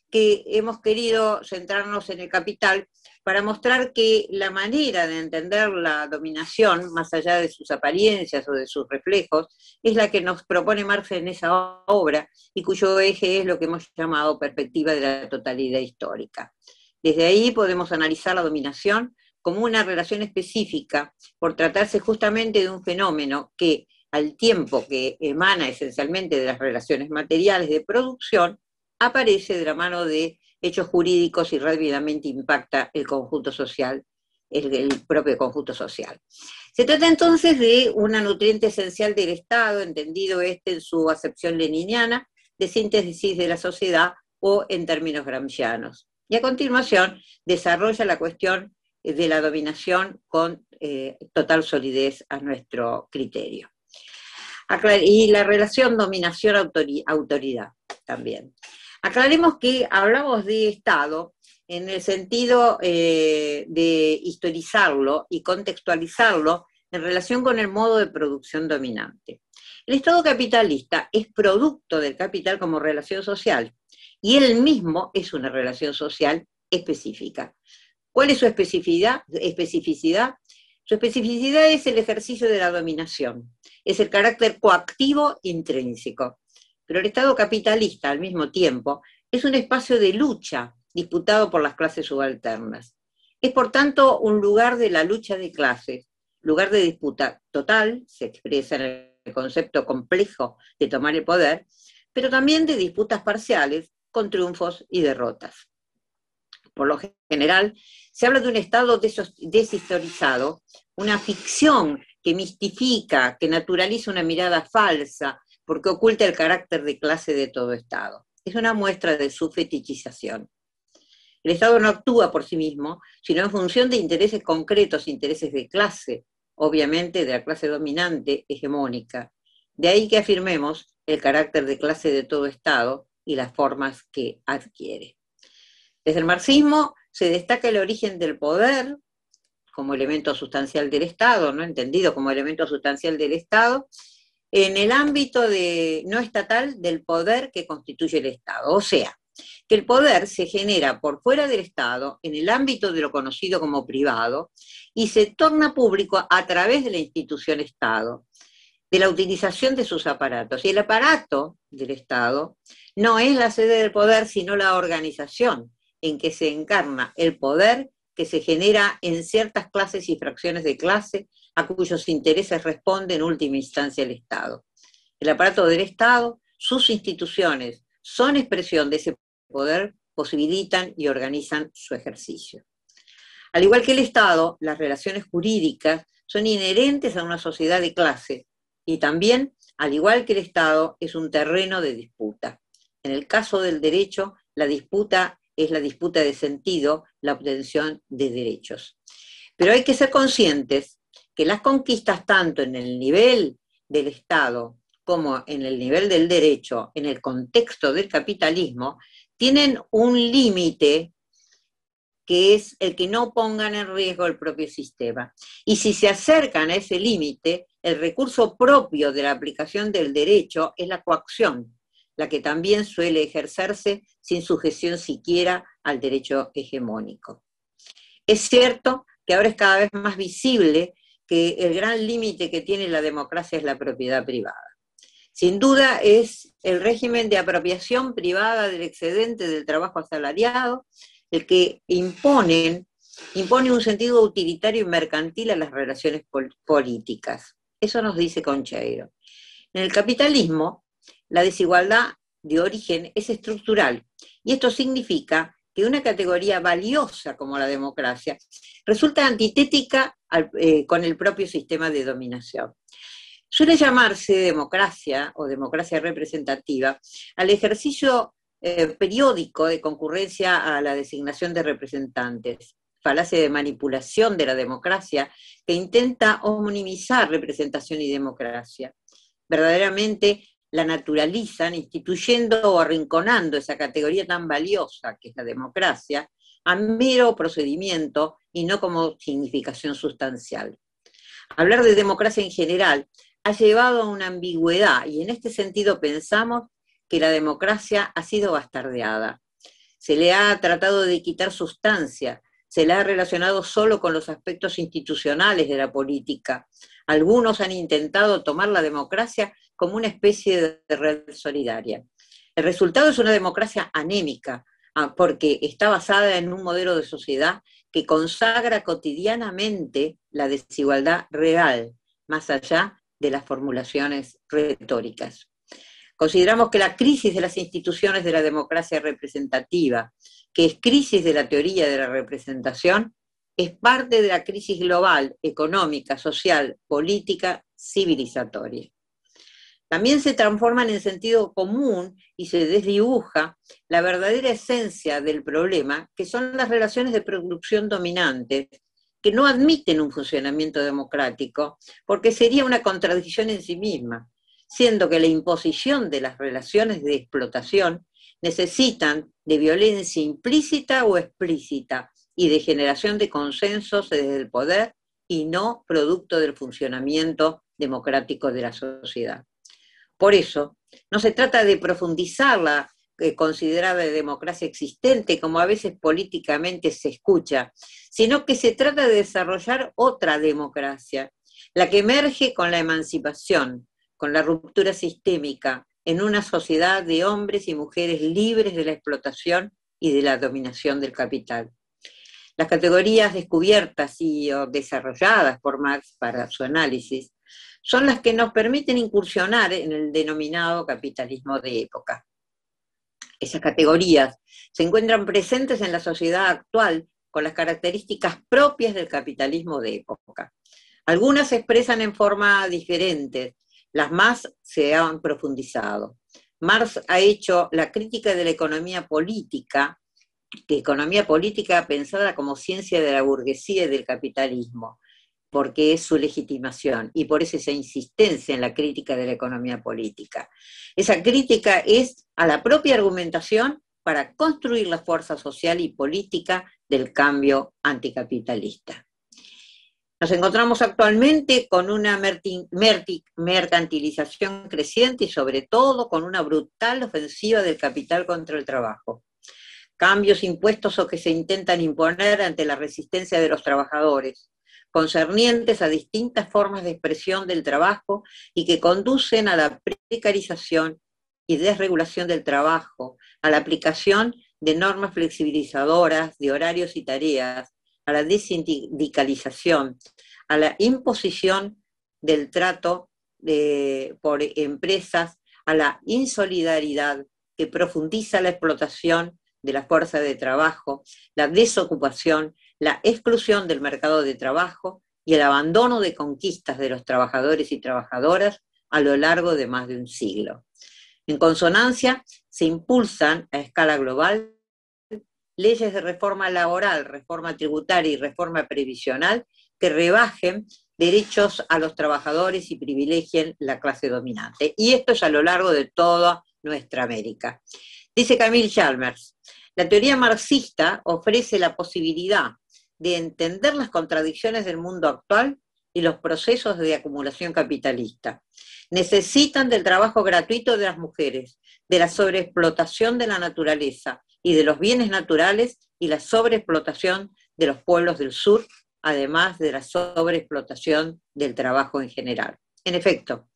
que hemos querido centrarnos en el capital para mostrar que la manera de entender la dominación, más allá de sus apariencias o de sus reflejos, es la que nos propone Marx en esa obra y cuyo eje es lo que hemos llamado perspectiva de la totalidad histórica. Desde ahí podemos analizar la dominación como una relación específica por tratarse justamente de un fenómeno que, al tiempo que emana esencialmente de las relaciones materiales de producción, aparece de la mano de hechos jurídicos y rápidamente impacta el conjunto social, el, propio conjunto social. Se trata entonces de una nutriente esencial del Estado, entendido este en su acepción leniniana, de síntesis de la sociedad o en términos gramscianos. Y a continuación desarrolla la cuestión de la dominación con eh, total solidez a nuestro criterio. Y la relación dominación-autoridad también. Aclaremos que hablamos de Estado en el sentido eh, de historizarlo y contextualizarlo en relación con el modo de producción dominante. El Estado capitalista es producto del capital como relación social y él mismo es una relación social específica. ¿Cuál es su especificidad? especificidad? Su especificidad es el ejercicio de la dominación, es el carácter coactivo intrínseco. Pero el Estado capitalista, al mismo tiempo, es un espacio de lucha disputado por las clases subalternas. Es, por tanto, un lugar de la lucha de clases, lugar de disputa total, se expresa en el concepto complejo de tomar el poder, pero también de disputas parciales con triunfos y derrotas. Por lo general, se habla de un Estado deshistorizado, una ficción que mistifica, que naturaliza una mirada falsa, porque oculta el carácter de clase de todo Estado. Es una muestra de su fetichización. El Estado no actúa por sí mismo, sino en función de intereses concretos, intereses de clase, obviamente de la clase dominante, hegemónica. De ahí que afirmemos el carácter de clase de todo Estado y las formas que adquiere. Desde el marxismo se destaca el origen del poder como elemento sustancial del Estado, ¿no? entendido como elemento sustancial del Estado, en el ámbito de, no estatal del poder que constituye el Estado. O sea, que el poder se genera por fuera del Estado, en el ámbito de lo conocido como privado, y se torna público a través de la institución Estado, de la utilización de sus aparatos. Y el aparato del Estado no es la sede del poder, sino la organización en que se encarna el poder que se genera en ciertas clases y fracciones de clase a cuyos intereses responde en última instancia el Estado. El aparato del Estado, sus instituciones, son expresión de ese poder, posibilitan y organizan su ejercicio. Al igual que el Estado, las relaciones jurídicas son inherentes a una sociedad de clase y también, al igual que el Estado, es un terreno de disputa. En el caso del derecho, la disputa es la disputa de sentido, la obtención de derechos. Pero hay que ser conscientes que las conquistas tanto en el nivel del Estado como en el nivel del derecho, en el contexto del capitalismo, tienen un límite que es el que no pongan en riesgo el propio sistema. Y si se acercan a ese límite, el recurso propio de la aplicación del derecho es la coacción, la que también suele ejercerse sin sujeción siquiera al derecho hegemónico. Es cierto que ahora es cada vez más visible que el gran límite que tiene la democracia es la propiedad privada. Sin duda es el régimen de apropiación privada del excedente del trabajo asalariado el que impone un sentido utilitario y mercantil a las relaciones políticas. Eso nos dice Concheiro. En el capitalismo, la desigualdad de origen es estructural y esto significa que una categoría valiosa como la democracia resulta antitética eh, con el propio sistema de dominación. Suele llamarse democracia o democracia representativa al ejercicio eh, periódico de concurrencia a la designación de representantes, falacia de manipulación de la democracia que intenta homonimizar representación y democracia. Verdaderamente la naturalizan instituyendo o arrinconando esa categoría tan valiosa que es la democracia a mero procedimiento y no como significación sustancial. Hablar de democracia en general ha llevado a una ambigüedad y en este sentido pensamos que la democracia ha sido bastardeada. Se le ha tratado de quitar sustancia, se la ha relacionado solo con los aspectos institucionales de la política. Algunos han intentado tomar la democracia como una especie de red solidaria. El resultado es una democracia anémica, ah, porque está basada en un modelo de sociedad que consagra cotidianamente la desigualdad real, más allá de las formulaciones retóricas. Consideramos que la crisis de las instituciones de la democracia representativa que es crisis de la teoría de la representación, es parte de la crisis global, económica, social, política, civilizatoria. También se transforman en sentido común y se desdibuja la verdadera esencia del problema, que son las relaciones de producción dominantes, que no admiten un funcionamiento democrático, porque sería una contradicción en sí misma, siendo que la imposición de las relaciones de explotación necesitan de violencia implícita o explícita y de generación de consensos desde el poder y no producto del funcionamiento democrático de la sociedad. Por eso, no se trata de profundizar la eh, considerada democracia existente, como a veces políticamente se escucha, sino que se trata de desarrollar otra democracia, la que emerge con la emancipación, con la ruptura sistémica, en una sociedad de hombres y mujeres libres de la explotación y de la dominación del capital. Las categorías descubiertas y desarrolladas por Marx para su análisis son las que nos permiten incursionar en el denominado capitalismo de época. Esas categorías se encuentran presentes en la sociedad actual con las características propias del capitalismo de época. Algunas se expresan en forma diferente, las más se han profundizado. Marx ha hecho la crítica de la economía política, de economía política pensada como ciencia de la burguesía y del capitalismo, porque es su legitimación y por eso esa insistencia en la crítica de la economía política. Esa crítica es a la propia argumentación para construir la fuerza social y política del cambio anticapitalista. Nos encontramos actualmente con una mercantilización creciente y sobre todo con una brutal ofensiva del capital contra el trabajo. Cambios impuestos o que se intentan imponer ante la resistencia de los trabajadores, concernientes a distintas formas de expresión del trabajo y que conducen a la precarización y desregulación del trabajo, a la aplicación de normas flexibilizadoras de horarios y tareas, a la desindicalización, a la imposición del trato por empresas, a la insolidaridad que profundiza la explotación de la fuerza de trabajo, la desocupación, la exclusión del mercado de trabajo y el abandono de conquistas de los trabajadores y trabajadoras a lo largo de más de un siglo. En consonancia, se impulsan a escala global leyes de reforma laboral, reforma tributaria y reforma previsional que rebajen derechos a los trabajadores y privilegien la clase dominante. Y esto es a lo largo de toda nuestra América. Dice Camille Chalmers, la teoría marxista ofrece la posibilidad de entender las contradicciones del mundo actual y los procesos de acumulación capitalista. Necesitan del trabajo gratuito de las mujeres, de la sobreexplotación de la naturaleza, y de los bienes naturales y la sobreexplotación de los pueblos del sur, además de la sobreexplotación del trabajo en general. En efecto,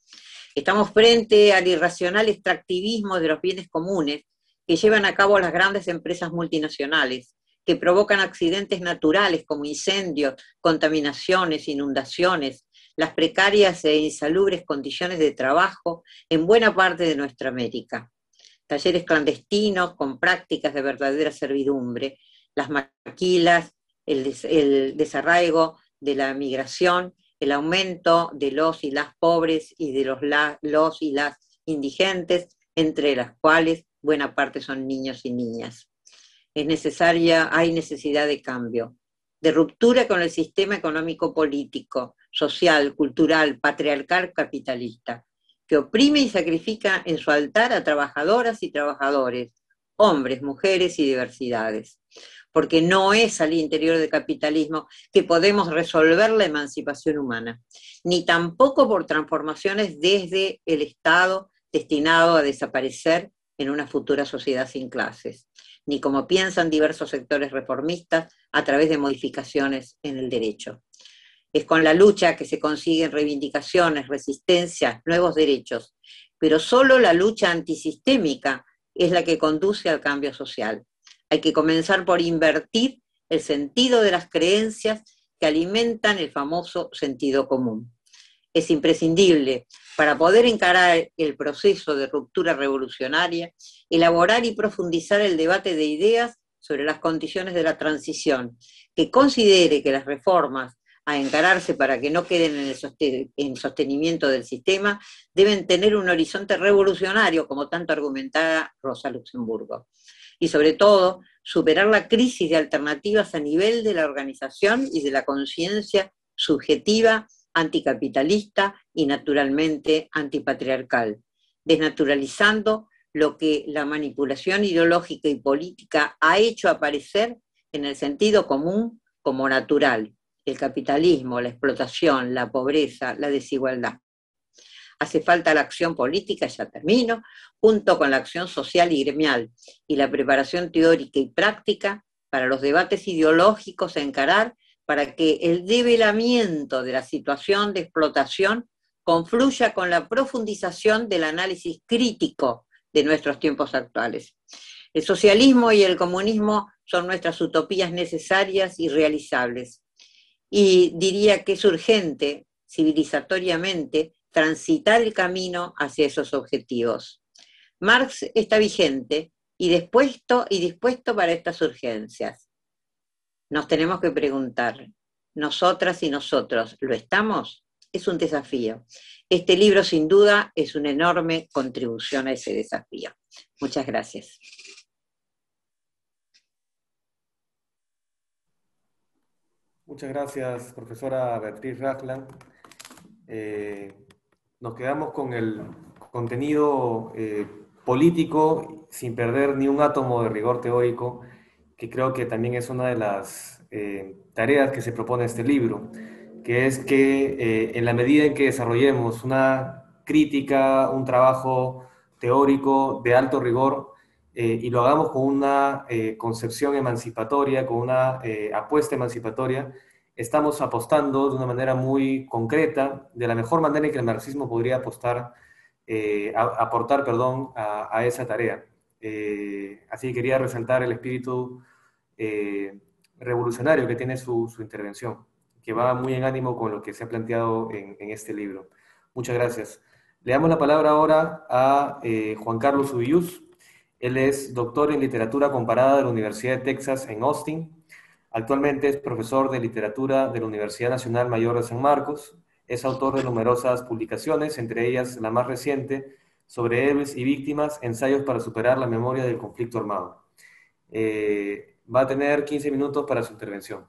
estamos frente al irracional extractivismo de los bienes comunes que llevan a cabo las grandes empresas multinacionales, que provocan accidentes naturales como incendios, contaminaciones, inundaciones, las precarias e insalubres condiciones de trabajo en buena parte de nuestra América talleres clandestinos con prácticas de verdadera servidumbre, las maquilas, el, desarraigo de la migración, el aumento de los y las pobres y de los, los y las indigentes, entre las cuales buena parte son niños y niñas. Es necesaria, hay necesidad de cambio, de ruptura con el sistema económico político, social, cultural, patriarcal, capitalista, que oprime y sacrifica en su altar a trabajadoras y trabajadores, hombres, mujeres y diversidades. Porque no es al interior del capitalismo que podemos resolver la emancipación humana, ni tampoco por transformaciones desde el Estado destinado a desaparecer en una futura sociedad sin clases, ni como piensan diversos sectores reformistas a través de modificaciones en el derecho. Es con la lucha que se consiguen reivindicaciones, resistencias, nuevos derechos, pero solo la lucha antisistémica es la que conduce al cambio social. Hay que comenzar por invertir el sentido de las creencias que alimentan el famoso sentido común. Es imprescindible para poder encarar el proceso de ruptura revolucionaria, elaborar y profundizar el debate de ideas sobre las condiciones de la transición, que considere que las reformas a encararse para que no queden en el sostenimiento del sistema, deben tener un horizonte revolucionario, como tanto argumentaba Rosa Luxemburgo. Y sobre todo, superar la crisis de alternativas a nivel de la organización y de la conciencia subjetiva, anticapitalista y naturalmente antipatriarcal, desnaturalizando lo que la manipulación ideológica y política ha hecho aparecer en el sentido común como natural, el capitalismo, la explotación, la pobreza, la desigualdad. Hace falta la acción política, ya termino, junto con la acción social y gremial y la preparación teórica y práctica para los debates ideológicos a encarar para que el develamiento de la situación de explotación confluya con la profundización del análisis crítico de nuestros tiempos actuales. El socialismo y el comunismo son nuestras utopías necesarias y realizables y diría que es urgente, civilizatoriamente, transitar el camino hacia esos objetivos. Marx está vigente y dispuesto, y dispuesto para estas urgencias. Nos tenemos que preguntar, ¿nosotras y nosotros lo estamos? Es un desafío. Este libro sin duda es una enorme contribución a ese desafío. Muchas gracias. Muchas gracias, profesora Beatriz Rajlan. Eh, nos quedamos con el contenido eh, político sin perder ni un átomo de rigor teórico, que creo que también es una de las eh, tareas que se propone este libro, que es que en la medida en que desarrollemos una crítica, un trabajo teórico de alto rigor, y lo hagamos con una concepción emancipatoria, con una apuesta emancipatoria, estamos apostando de una manera muy concreta, de la mejor manera en que el marxismo podría apostar, eh, aportar perdón, a, esa tarea. Eh, así que quería resaltar el espíritu eh, revolucionario que tiene su, intervención, que va muy en ánimo con lo que se ha planteado en, este libro. Muchas gracias. Le damos la palabra ahora a Juan Carlos Ubillus. Él es doctor en literatura comparada de la Universidad de Texas en Austin Actualmente es profesor de literatura de la Universidad Nacional Mayor de San Marcos. Es autor de numerosas publicaciones, entre ellas la más reciente, sobre héroes y víctimas, ensayos para superar la memoria del conflicto armado. Eh, va a tener 15 minutos para su intervención.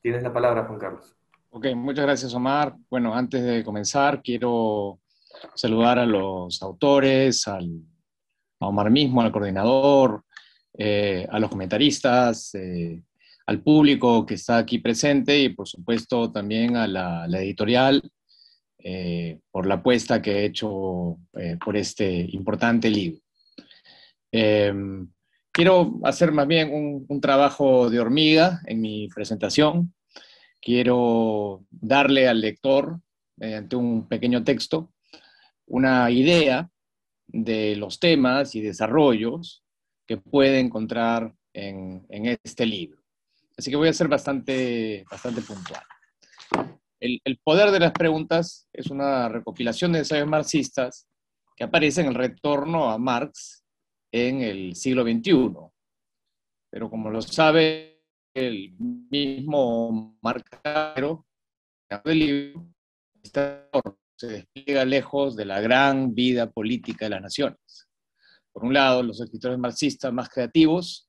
Tienes la palabra, Juan Carlos. Ok, muchas gracias, Omar. Bueno, antes de comenzar, quiero saludar a los autores, al, a Omar mismo, al coordinador, eh, a los comentaristas, eh, al público que está aquí presente y por supuesto también a la, editorial eh, por la apuesta que he hecho por este importante libro. Em, quiero hacer más bien un, trabajo de hormiga en mi presentación. Quiero darle al lector, mediante un pequeño texto, una idea de los temas y desarrollos que puede encontrar en, en este libro. Así que voy a ser bastante, bastante puntual. El, poder de las preguntas es una recopilación de ensayos marxistas que aparece en el retorno a Marx en el siglo XXI. Pero como lo sabe el mismo Marcaro, el libro se despliega lejos de la gran vida política de las naciones. Por un lado, los escritores marxistas más creativos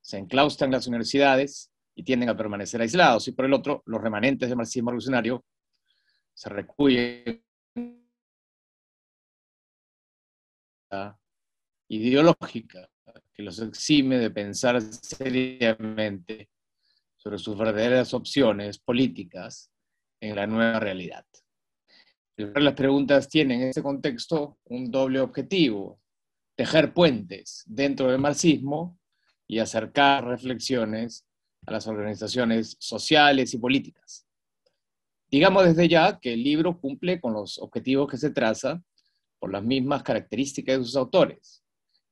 se enclaustran en las universidades y tienden a permanecer aislados. Y por el otro, los remanentes del marxismo revolucionario se recluyen ideológica que los exime de pensar seriamente sobre sus verdaderas opciones políticas en la nueva realidad. Las preguntas tienen en este contexto un doble objetivo, tejer puentes dentro del marxismo y acercar reflexiones a las organizaciones sociales y políticas. Digamos desde ya que el libro cumple con los objetivos que se traza por las mismas características de sus autores.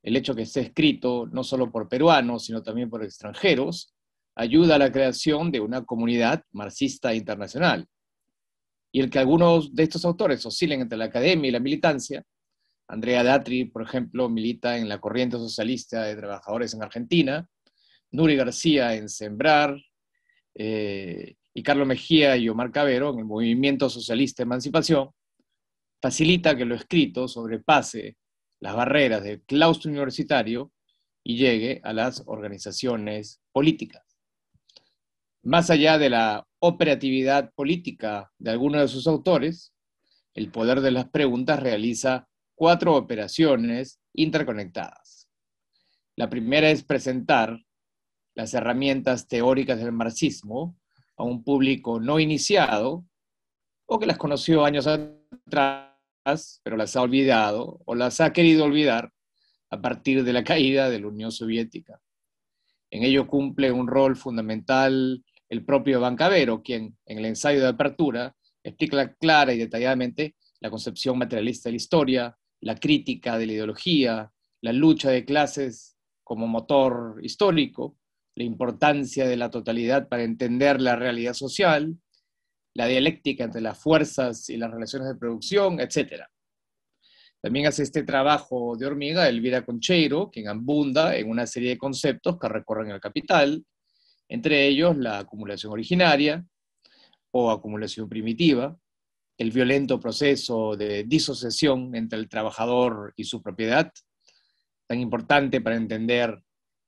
El hecho que esté escrito no solo por peruanos, sino también por extranjeros, ayuda a la creación de una comunidad marxista internacional. Y el que algunos de estos autores oscilen entre la academia y la militancia, Andrea Datri, por ejemplo, milita en la corriente socialista de trabajadores en Argentina, Nuri García en Sembrar, eh, y Carlos Mejía y Omar Cabero en el Movimiento Socialista Emancipación, facilita que lo escrito sobrepase las barreras del claustro universitario y llegue a las organizaciones políticas. Más allá de la operatividad política de algunos de sus autores, el poder de las preguntas realiza cuatro operaciones interconectadas. La primera es presentar las herramientas teóricas del marxismo a un público no iniciado o que las conoció años atrás, pero las ha olvidado o las ha querido olvidar a partir de la caída de la Unión Soviética. En ello cumple un rol fundamental el propio Bancavero, quien en el ensayo de apertura explica clara y detalladamente la concepción materialista de la historia, la crítica de la ideología, la lucha de clases como motor histórico, la importancia de la totalidad para entender la realidad social, la dialéctica entre las fuerzas y las relaciones de producción, etc. También hace este trabajo de hormiga Elvira Concheiro, quien abunda en una serie de conceptos que recorren el capital, entre ellos la acumulación originaria o acumulación primitiva, el violento proceso de disociación entre el trabajador y su propiedad, tan importante para entender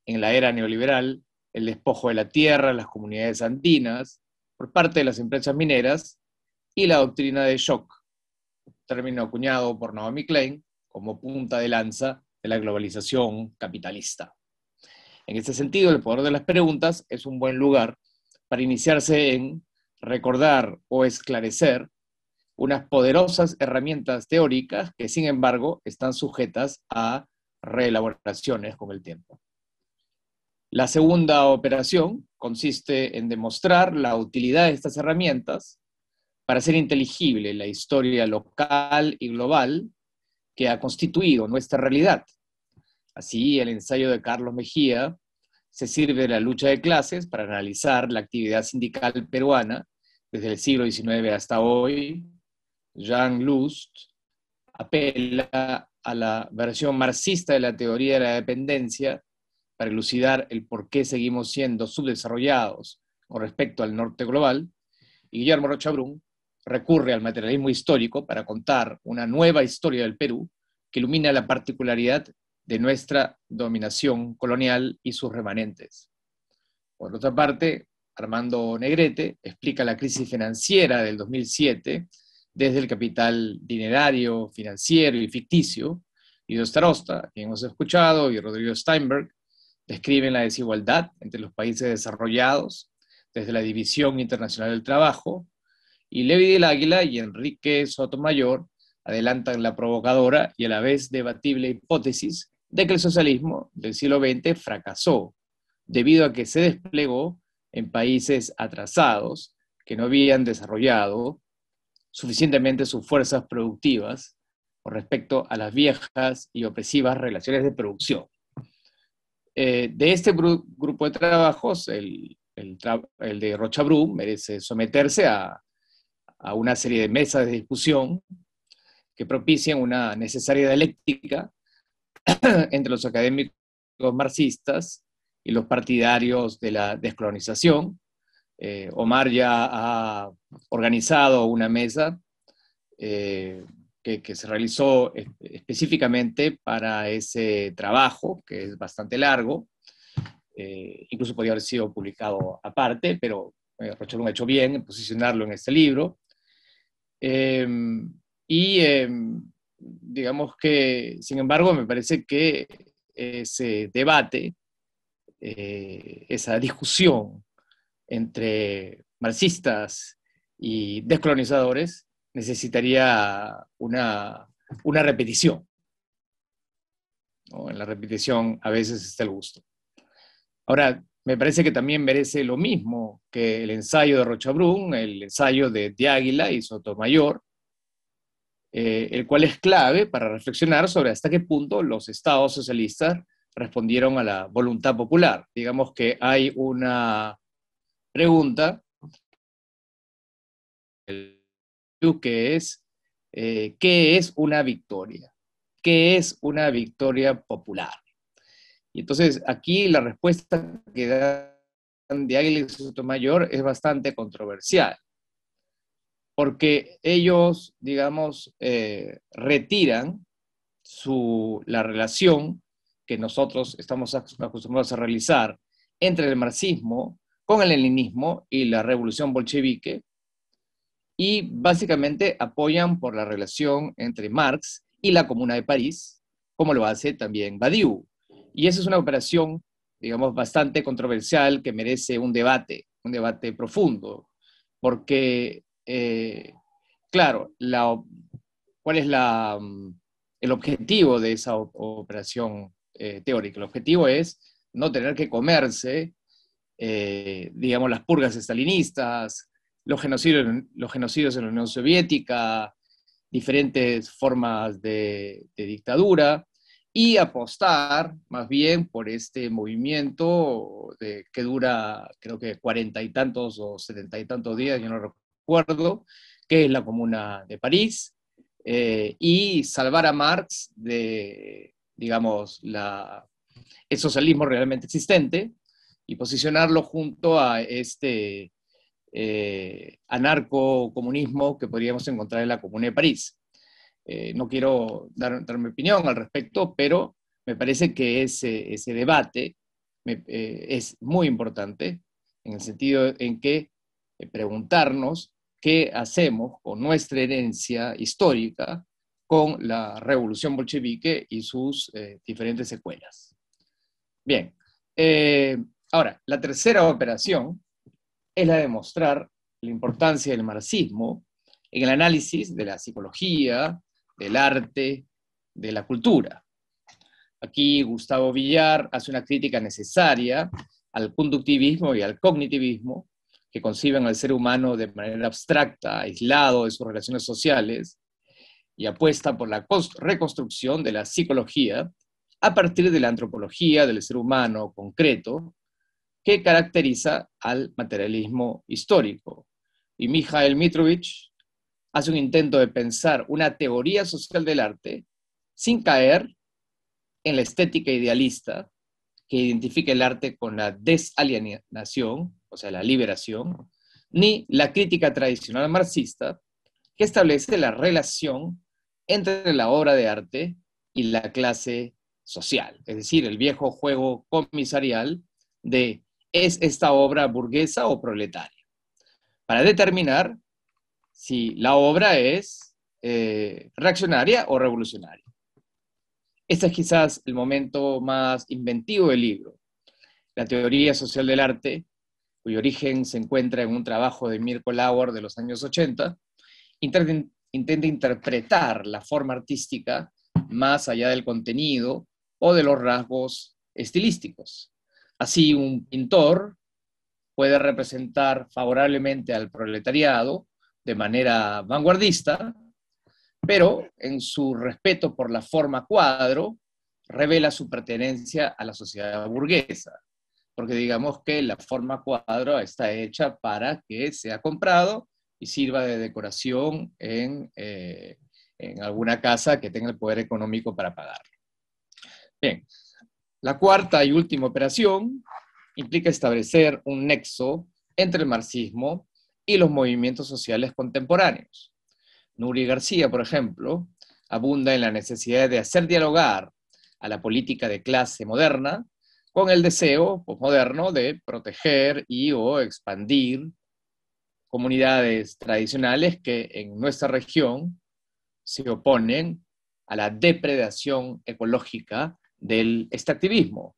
en la era neoliberal el despojo de la tierra las comunidades andinas por parte de las empresas mineras y la doctrina de shock, término acuñado por Naomi Klein como punta de lanza de la globalización capitalista. En este sentido, el poder de las preguntas es un buen lugar para iniciarse en recordar o esclarecer unas poderosas herramientas teóricas que, sin embargo, están sujetas a reelaboraciones con el tiempo. La segunda operación consiste en demostrar la utilidad de estas herramientas para hacer inteligible la historia local y global que ha constituido nuestra realidad. Así, el ensayo de Carlos Mejía se sirve de la lucha de clases para analizar la actividad sindical peruana desde el siglo XIX hasta hoy. Jean Lust apela a la versión marxista de la teoría de la dependencia para elucidar el por qué seguimos siendo subdesarrollados con respecto al norte global, y Guillermo Rochabrún recurre al materialismo histórico para contar una nueva historia del Perú que ilumina la particularidad de nuestra dominación colonial y sus remanentes. Por otra parte, Armando Negrete explica la crisis financiera del 2007 desde el capital dinerario, financiero y ficticio, y Starosta, quien hemos escuchado, y Rodrigo Steinberg, describen la desigualdad entre los países desarrollados desde la División Internacional del Trabajo, y Levi del Águila y Enrique Sotomayor adelantan la provocadora y a la vez debatible hipótesis de que el socialismo del siglo XX fracasó debido a que se desplegó en países atrasados que no habían desarrollado suficientemente sus fuerzas productivas con respecto a las viejas y opresivas relaciones de producción. Eh, de este grupo de trabajos, el, de Rocha Brum merece someterse a, una serie de mesas de discusión que propician una necesaria dialéctica entre los académicos marxistas y los partidarios de la descolonización. Eh, Omar ya ha organizado una mesa eh, que, se realizó específicamente para ese trabajo, que es bastante largo. Eh, incluso podría haber sido publicado aparte, pero eh, Rochelón ha hecho bien en posicionarlo en este libro. Em, y em, digamos que, sin embargo, me parece que ese debate, eh, esa discusión entre marxistas y descolonizadores necesitaría una, una repetición. En la repetición a veces está el gusto. Ahora, me parece que también merece lo mismo que el ensayo de Rochabrún, el ensayo de Diáguila y Sotomayor, eh, el cual es clave para reflexionar sobre hasta qué punto los estados socialistas respondieron a la voluntad popular. Digamos que hay una pregunta que es, eh, ¿qué es una victoria? ¿Qué es una victoria popular? Y entonces aquí la respuesta que dan de Águila y Sotomayor es bastante controversial, porque ellos, digamos, eh, retiran la relación que nosotros estamos acostumbrados a realizar entre el marxismo con el leninismo y la revolución bolchevique, y básicamente apoyan por la relación entre Marx y la Comuna de París, como lo hace también Badiou. Y esa es una operación, digamos, bastante controversial que merece un debate, un debate profundo, porque, eh, claro, la, ¿cuál es la, mm, el objetivo de esa operación eh, teórica? El objetivo es no tener que comerse, eh, digamos, las purgas estalinistas, los genocidios, los genocidios en la Unión Soviética, diferentes formas de dictadura, y apostar más bien por este movimiento que dura creo que cuarenta y tantos o setenta y tantos días, yo no recuerdo, que es la Comuna de París, eh, y salvar a Marx de, digamos, el socialismo realmente existente y posicionarlo junto a este eh, anarco-comunismo que podríamos encontrar en la Comuna de París. Eh, no quiero dar, mi opinión al respecto, pero me parece que ese, debate eh, es muy importante en el sentido en que preguntarnos qué hacemos con nuestra herencia histórica con la revolución bolchevique y sus diferentes secuelas. Bien, ahora, la tercera operación es la de mostrar la importancia del marxismo en el análisis de la psicología, del arte, de la cultura. Aquí Gustavo Villar hace una crítica necesaria al conductivismo y al cognitivismo, que conciben al ser humano de manera abstracta, aislado de sus relaciones sociales, y apuesta por la reconstrucción de la psicología a partir de la antropología del ser humano concreto, que caracteriza al materialismo histórico. Y Mikhail Mitrovich hace un intento de pensar una teoría social del arte sin caer en la estética idealista que identifica el arte con la desalienación, o sea, la liberación, ni la crítica tradicional marxista que establece la relación entre la obra de arte y la clase social, es decir, el viejo juego comisarial de ¿es esta obra burguesa o proletaria? Para determinar si la obra es eh, reaccionaria o revolucionaria. Este es quizás el momento más inventivo del libro. La teoría social del arte, cuyo origen se encuentra en un trabajo de Mirko Lauer de los años 80, intenta interpretar la forma artística más allá del contenido o de los rasgos estilísticos. Así, un pintor puede representar favorablemente al proletariado de manera vanguardista, pero en su respeto por la forma cuadro, revela su pertenencia a la sociedad burguesa, porque digamos que la forma cuadro está hecha para que sea comprado y sirva de decoración en, eh, en alguna casa que tenga el poder económico para pagarlo. Bien, la cuarta y última operación implica establecer un nexo entre el marxismo y los movimientos sociales contemporáneos. Nuri García, por ejemplo, abunda en la necesidad de hacer dialogar a la política de clase moderna con el deseo posmoderno de proteger y o expandir comunidades tradicionales que en nuestra región se oponen a la depredación ecológica del extractivismo.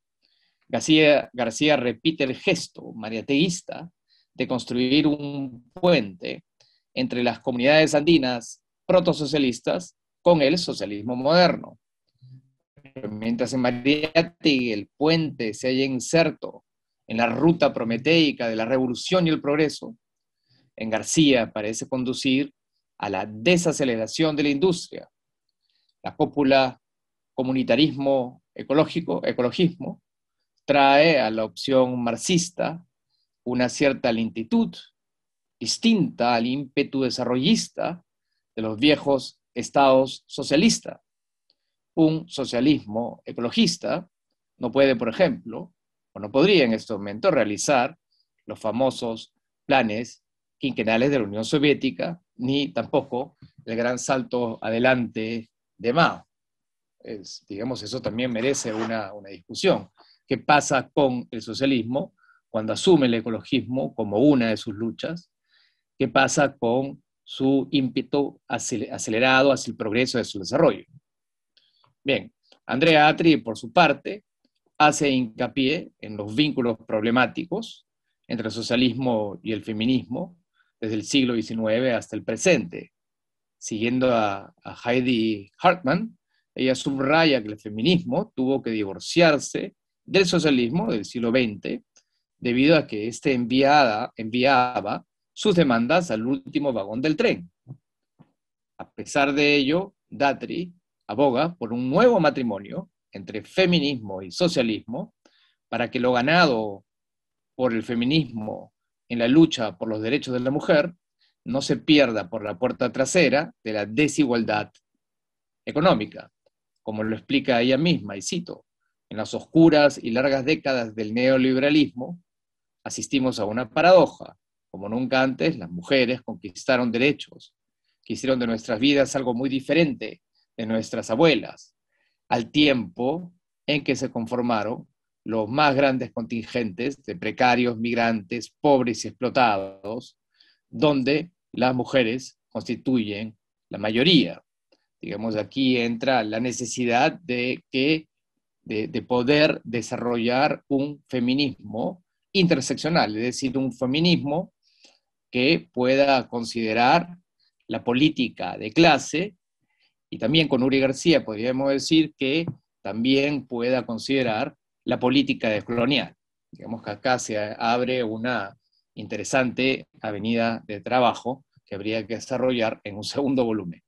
García, García repite el gesto mariateísta de construir un puente entre las comunidades andinas protosocialistas con el socialismo moderno. Mientras en Mariátegui el puente se haya inserto en la ruta prometeica de la revolución y el progreso, en García parece conducir a la desaceleración de la industria. La cópula comunitarismo ecológico, ecologismo, trae a la opción marxista una cierta lentitud distinta al ímpetu desarrollista de los viejos estados socialistas. Un socialismo ecologista no puede, por ejemplo, o no podría en este momento realizar los famosos planes quinquenales de la Unión Soviética, ni tampoco el gran salto adelante de Mao. digamos, eso también merece una, una discusión. ¿Qué pasa con el socialismo cuando asume el ecologismo como una de sus luchas? ¿Qué pasa con su ímpetu acelerado hacia el progreso de su desarrollo? Bien, Andrea Atri, por su parte, hace hincapié en los vínculos problemáticos entre el socialismo y el feminismo desde el siglo XIX hasta el presente. Siguiendo a, Heidi Hartman, ella subraya que el feminismo tuvo que divorciarse del socialismo del siglo XX debido a que éste enviaba sus demandas al último vagón del tren. A pesar de ello, Datri aboga por un nuevo matrimonio entre feminismo y socialismo para que lo ganado por el feminismo en la lucha por los derechos de la mujer no se pierda por la puerta trasera de la desigualdad económica, como lo explica ella misma, y cito, en las oscuras y largas décadas del neoliberalismo asistimos a una paradoja. Como nunca antes, las mujeres conquistaron derechos, que hicieron de nuestras vidas algo muy diferente de nuestras abuelas, al tiempo en que se conformaron los más grandes contingentes de precarios, migrantes, pobres y explotados, donde las mujeres constituyen la mayoría. Digamos, aquí entra la necesidad de, que, de, de poder desarrollar un feminismo interseccional, es decir, un feminismo que pueda considerar la política de clase y también con Uri García podríamos decir que también pueda considerar la política descolonial. Digamos que acá se abre una interesante avenida de trabajo que habría que desarrollar en un segundo volumen.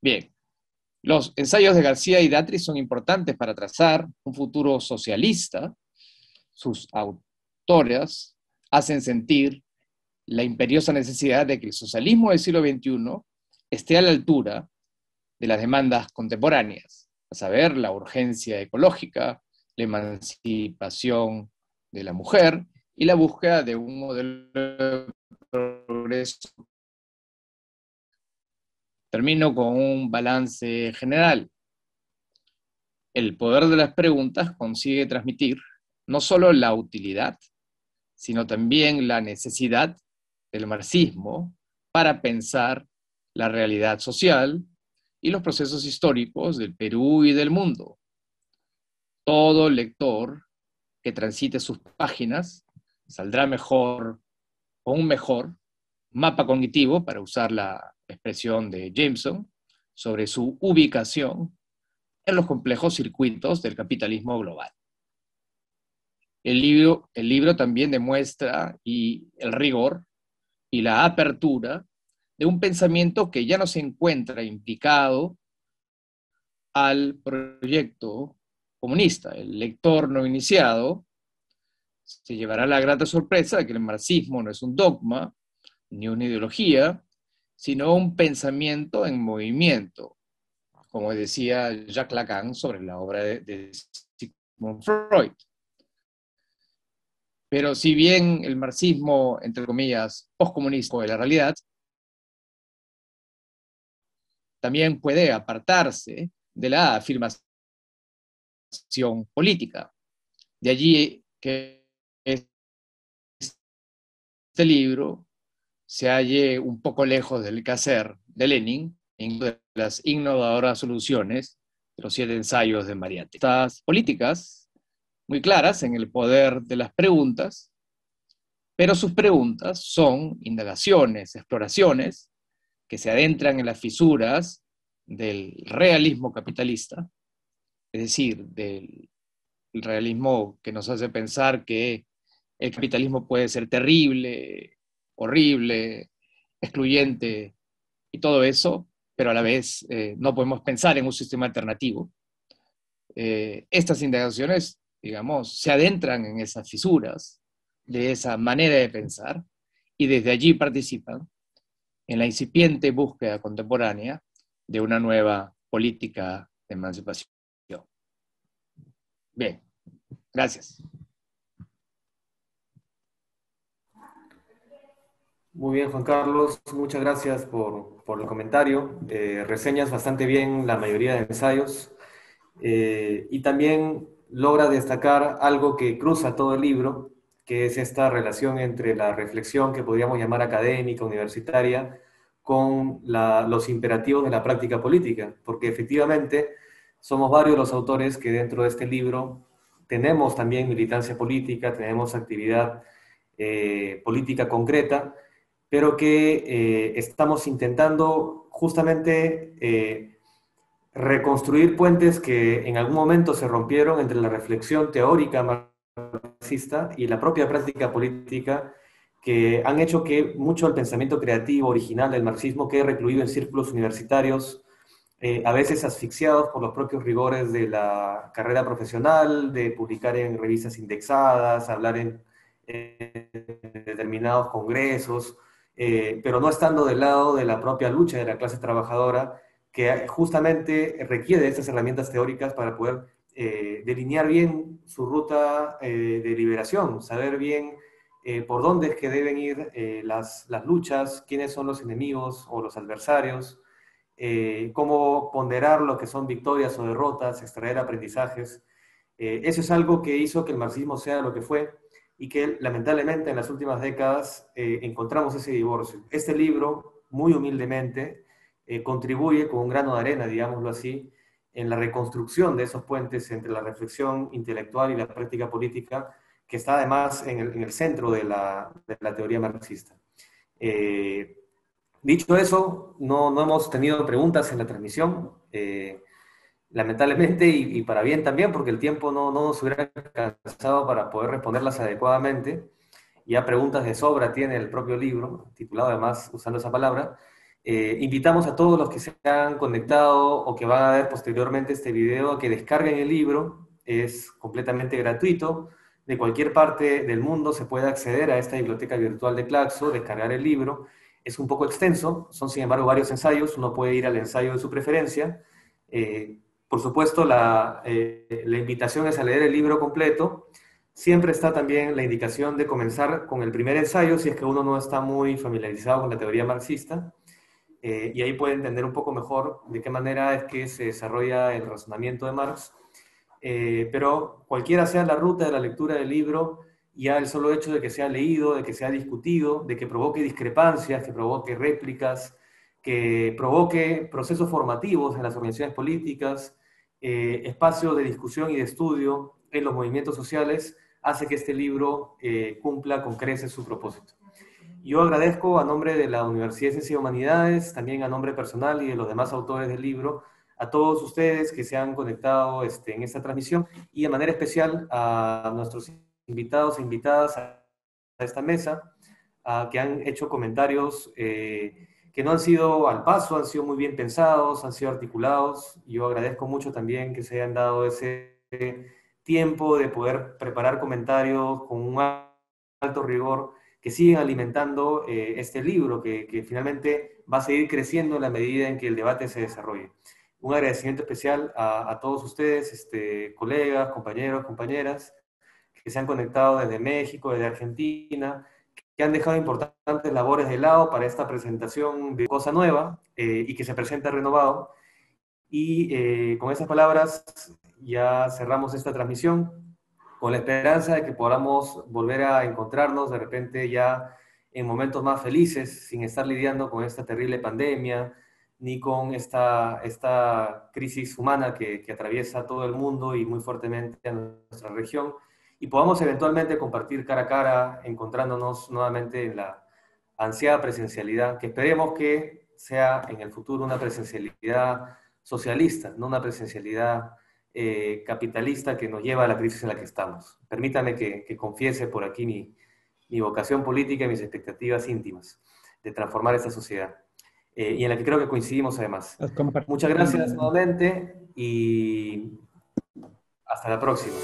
Bien, los ensayos de García y Datri son importantes para trazar un futuro socialista. Sus autores hacen sentir la imperiosa necesidad de que el socialismo del siglo XXI esté a la altura de las demandas contemporáneas, a saber, la urgencia ecológica, la emancipación de la mujer y la búsqueda de un modelo de progreso. Termino con un balance general. El poder de las preguntas consigue transmitir no solo la utilidad, sino también la necesidad del marxismo para pensar la realidad social y los procesos históricos del Perú y del mundo todo lector que transite sus páginas saldrá mejor o un mejor mapa cognitivo, para usar la expresión de Jameson, sobre su ubicación en los complejos circuitos del capitalismo global. El libro, el libro también demuestra y el rigor y la apertura de un pensamiento que ya no se encuentra implicado al proyecto comunista. El lector no iniciado se llevará la grata sorpresa de que el marxismo no es un dogma ni una ideología, sino un pensamiento en movimiento, como decía Jacques Lacan sobre la obra de, Sigmund Freud. Pero si bien el marxismo, entre comillas, postcomunista de la realidad, también puede apartarse de la afirmación política. De allí que este libro se halle un poco lejos del quehacer de Lenin, de las innovadoras soluciones de los siete ensayos de Mariate. Estas políticas muy claras en el poder de las preguntas, pero sus preguntas son indagaciones, exploraciones, que se adentran en las fisuras del realismo capitalista, es decir, del realismo que nos hace pensar que el capitalismo puede ser terrible, horrible, excluyente y todo eso, pero a la vez eh, no podemos pensar en un sistema alternativo. Eh, estas indagaciones, digamos, se adentran en esas fisuras de esa manera de pensar y desde allí participan en la incipiente búsqueda contemporánea de una nueva política de emancipación. Bien, gracias. Muy bien, Juan Carlos, muchas gracias por, por el comentario. Eh, reseñas bastante bien la mayoría de ensayos eh, y también logra destacar algo que cruza todo el libro, que es esta relación entre la reflexión que podríamos llamar académica, universitaria, con los imperativos de la práctica política, porque efectivamente somos varios los autores que dentro de este libro tenemos también militancia política, tenemos actividad eh, política concreta, pero que eh, estamos intentando justamente eh, reconstruir puentes que en algún momento se rompieron entre la reflexión teórica marxista y la propia práctica política que han hecho que mucho del pensamiento creativo original del marxismo quede recluido en círculos universitarios, eh, a veces asfixiados por los propios rigores de la carrera profesional, de publicar en revistas indexadas, hablar en, determinados congresos, eh, pero no estando del lado de la propia lucha de la clase trabajadora, que justamente requiere estas herramientas teóricas para poder eh, delinear bien su ruta de liberación, saber bien eh, por dónde es que deben ir eh, las, las, luchas, quiénes son los enemigos o los adversarios, eh, cómo ponderar lo que son victorias o derrotas, extraer aprendizajes. eso es algo que hizo que el marxismo sea lo que fue y que lamentablemente en las últimas décadas encontramos ese divorcio. Este libro, muy humildemente, contribuye con un grano de arena, digámoslo así, en la reconstrucción de esos puentes entre la reflexión intelectual y la práctica política, que está además en el, centro de la, teoría marxista. Eh, dicho eso, no, hemos tenido preguntas en la transmisión, eh, lamentablemente, y, para bien también, porque el tiempo no, nos hubiera alcanzado para poder responderlas adecuadamente. Ya preguntas de sobra tiene el propio libro, titulado además usando esa palabra. Eh, invitamos a todos los que se han conectado o que van a ver posteriormente este video a que descarguen el libro. Es completamente gratuito de cualquier parte del mundo se puede acceder a esta biblioteca virtual de Claxo, descargar el libro. Es un poco extenso, son sin embargo varios ensayos, uno puede ir al ensayo de su preferencia. Eh, por supuesto, eh, la, invitación es a leer el libro completo. Siempre está también la indicación de comenzar con el primer ensayo, si es que uno no está muy familiarizado con la teoría marxista. Eh, y ahí puede entender un poco mejor de qué manera es que se desarrolla el razonamiento de Marx eh, pero cualquiera sea la ruta de la lectura del libro, ya el solo hecho de que sea leído, de que sea discutido, de que provoque discrepancias, que provoque réplicas, que provoque procesos formativos en las organizaciones políticas, eh, espacios de discusión y de estudio en los movimientos sociales, hace que este libro eh, cumpla con creces su propósito. Yo agradezco a nombre de la Universidad de Ciencias y Humanidades, también a nombre personal y de los demás autores del libro, a todos ustedes que se han conectado este, en esta transmisión y de manera especial a nuestros invitados e invitadas a esta mesa, que han hecho comentarios eh, que no han sido al paso, han sido muy bien pensados, han sido articulados. Yo agradezco mucho también que se hayan dado ese tiempo de poder preparar comentarios con un alto rigor que siguen alimentando eh, este libro, que, finalmente va a seguir creciendo en la medida en que el debate se desarrolle un agradecimiento especial a, todos ustedes, este, colegas, compañeros, compañeras, que se han conectado desde México, desde Argentina, que han dejado importantes labores de lado para esta presentación de Cosa Nueva eh, y que se presenta renovado. Y eh, con esas palabras ya cerramos esta transmisión con la esperanza de que podamos volver a encontrarnos de repente ya en momentos más felices, sin estar lidiando con esta terrible pandemia, ni con esta, esta crisis humana que, atraviesa todo el mundo y muy fuertemente a nuestra región, y podamos eventualmente compartir cara a cara, encontrándonos nuevamente en la ansiada presencialidad, que esperemos que sea en el futuro una presencialidad socialista, no una presencialidad eh, capitalista que nos lleva a la crisis en la que estamos. Permítame que, que confiese por aquí mi, mi, vocación política y mis expectativas íntimas de transformar esta sociedad. Eh, y en la que creo que coincidimos además. Muchas gracias nuevamente y hasta la próxima.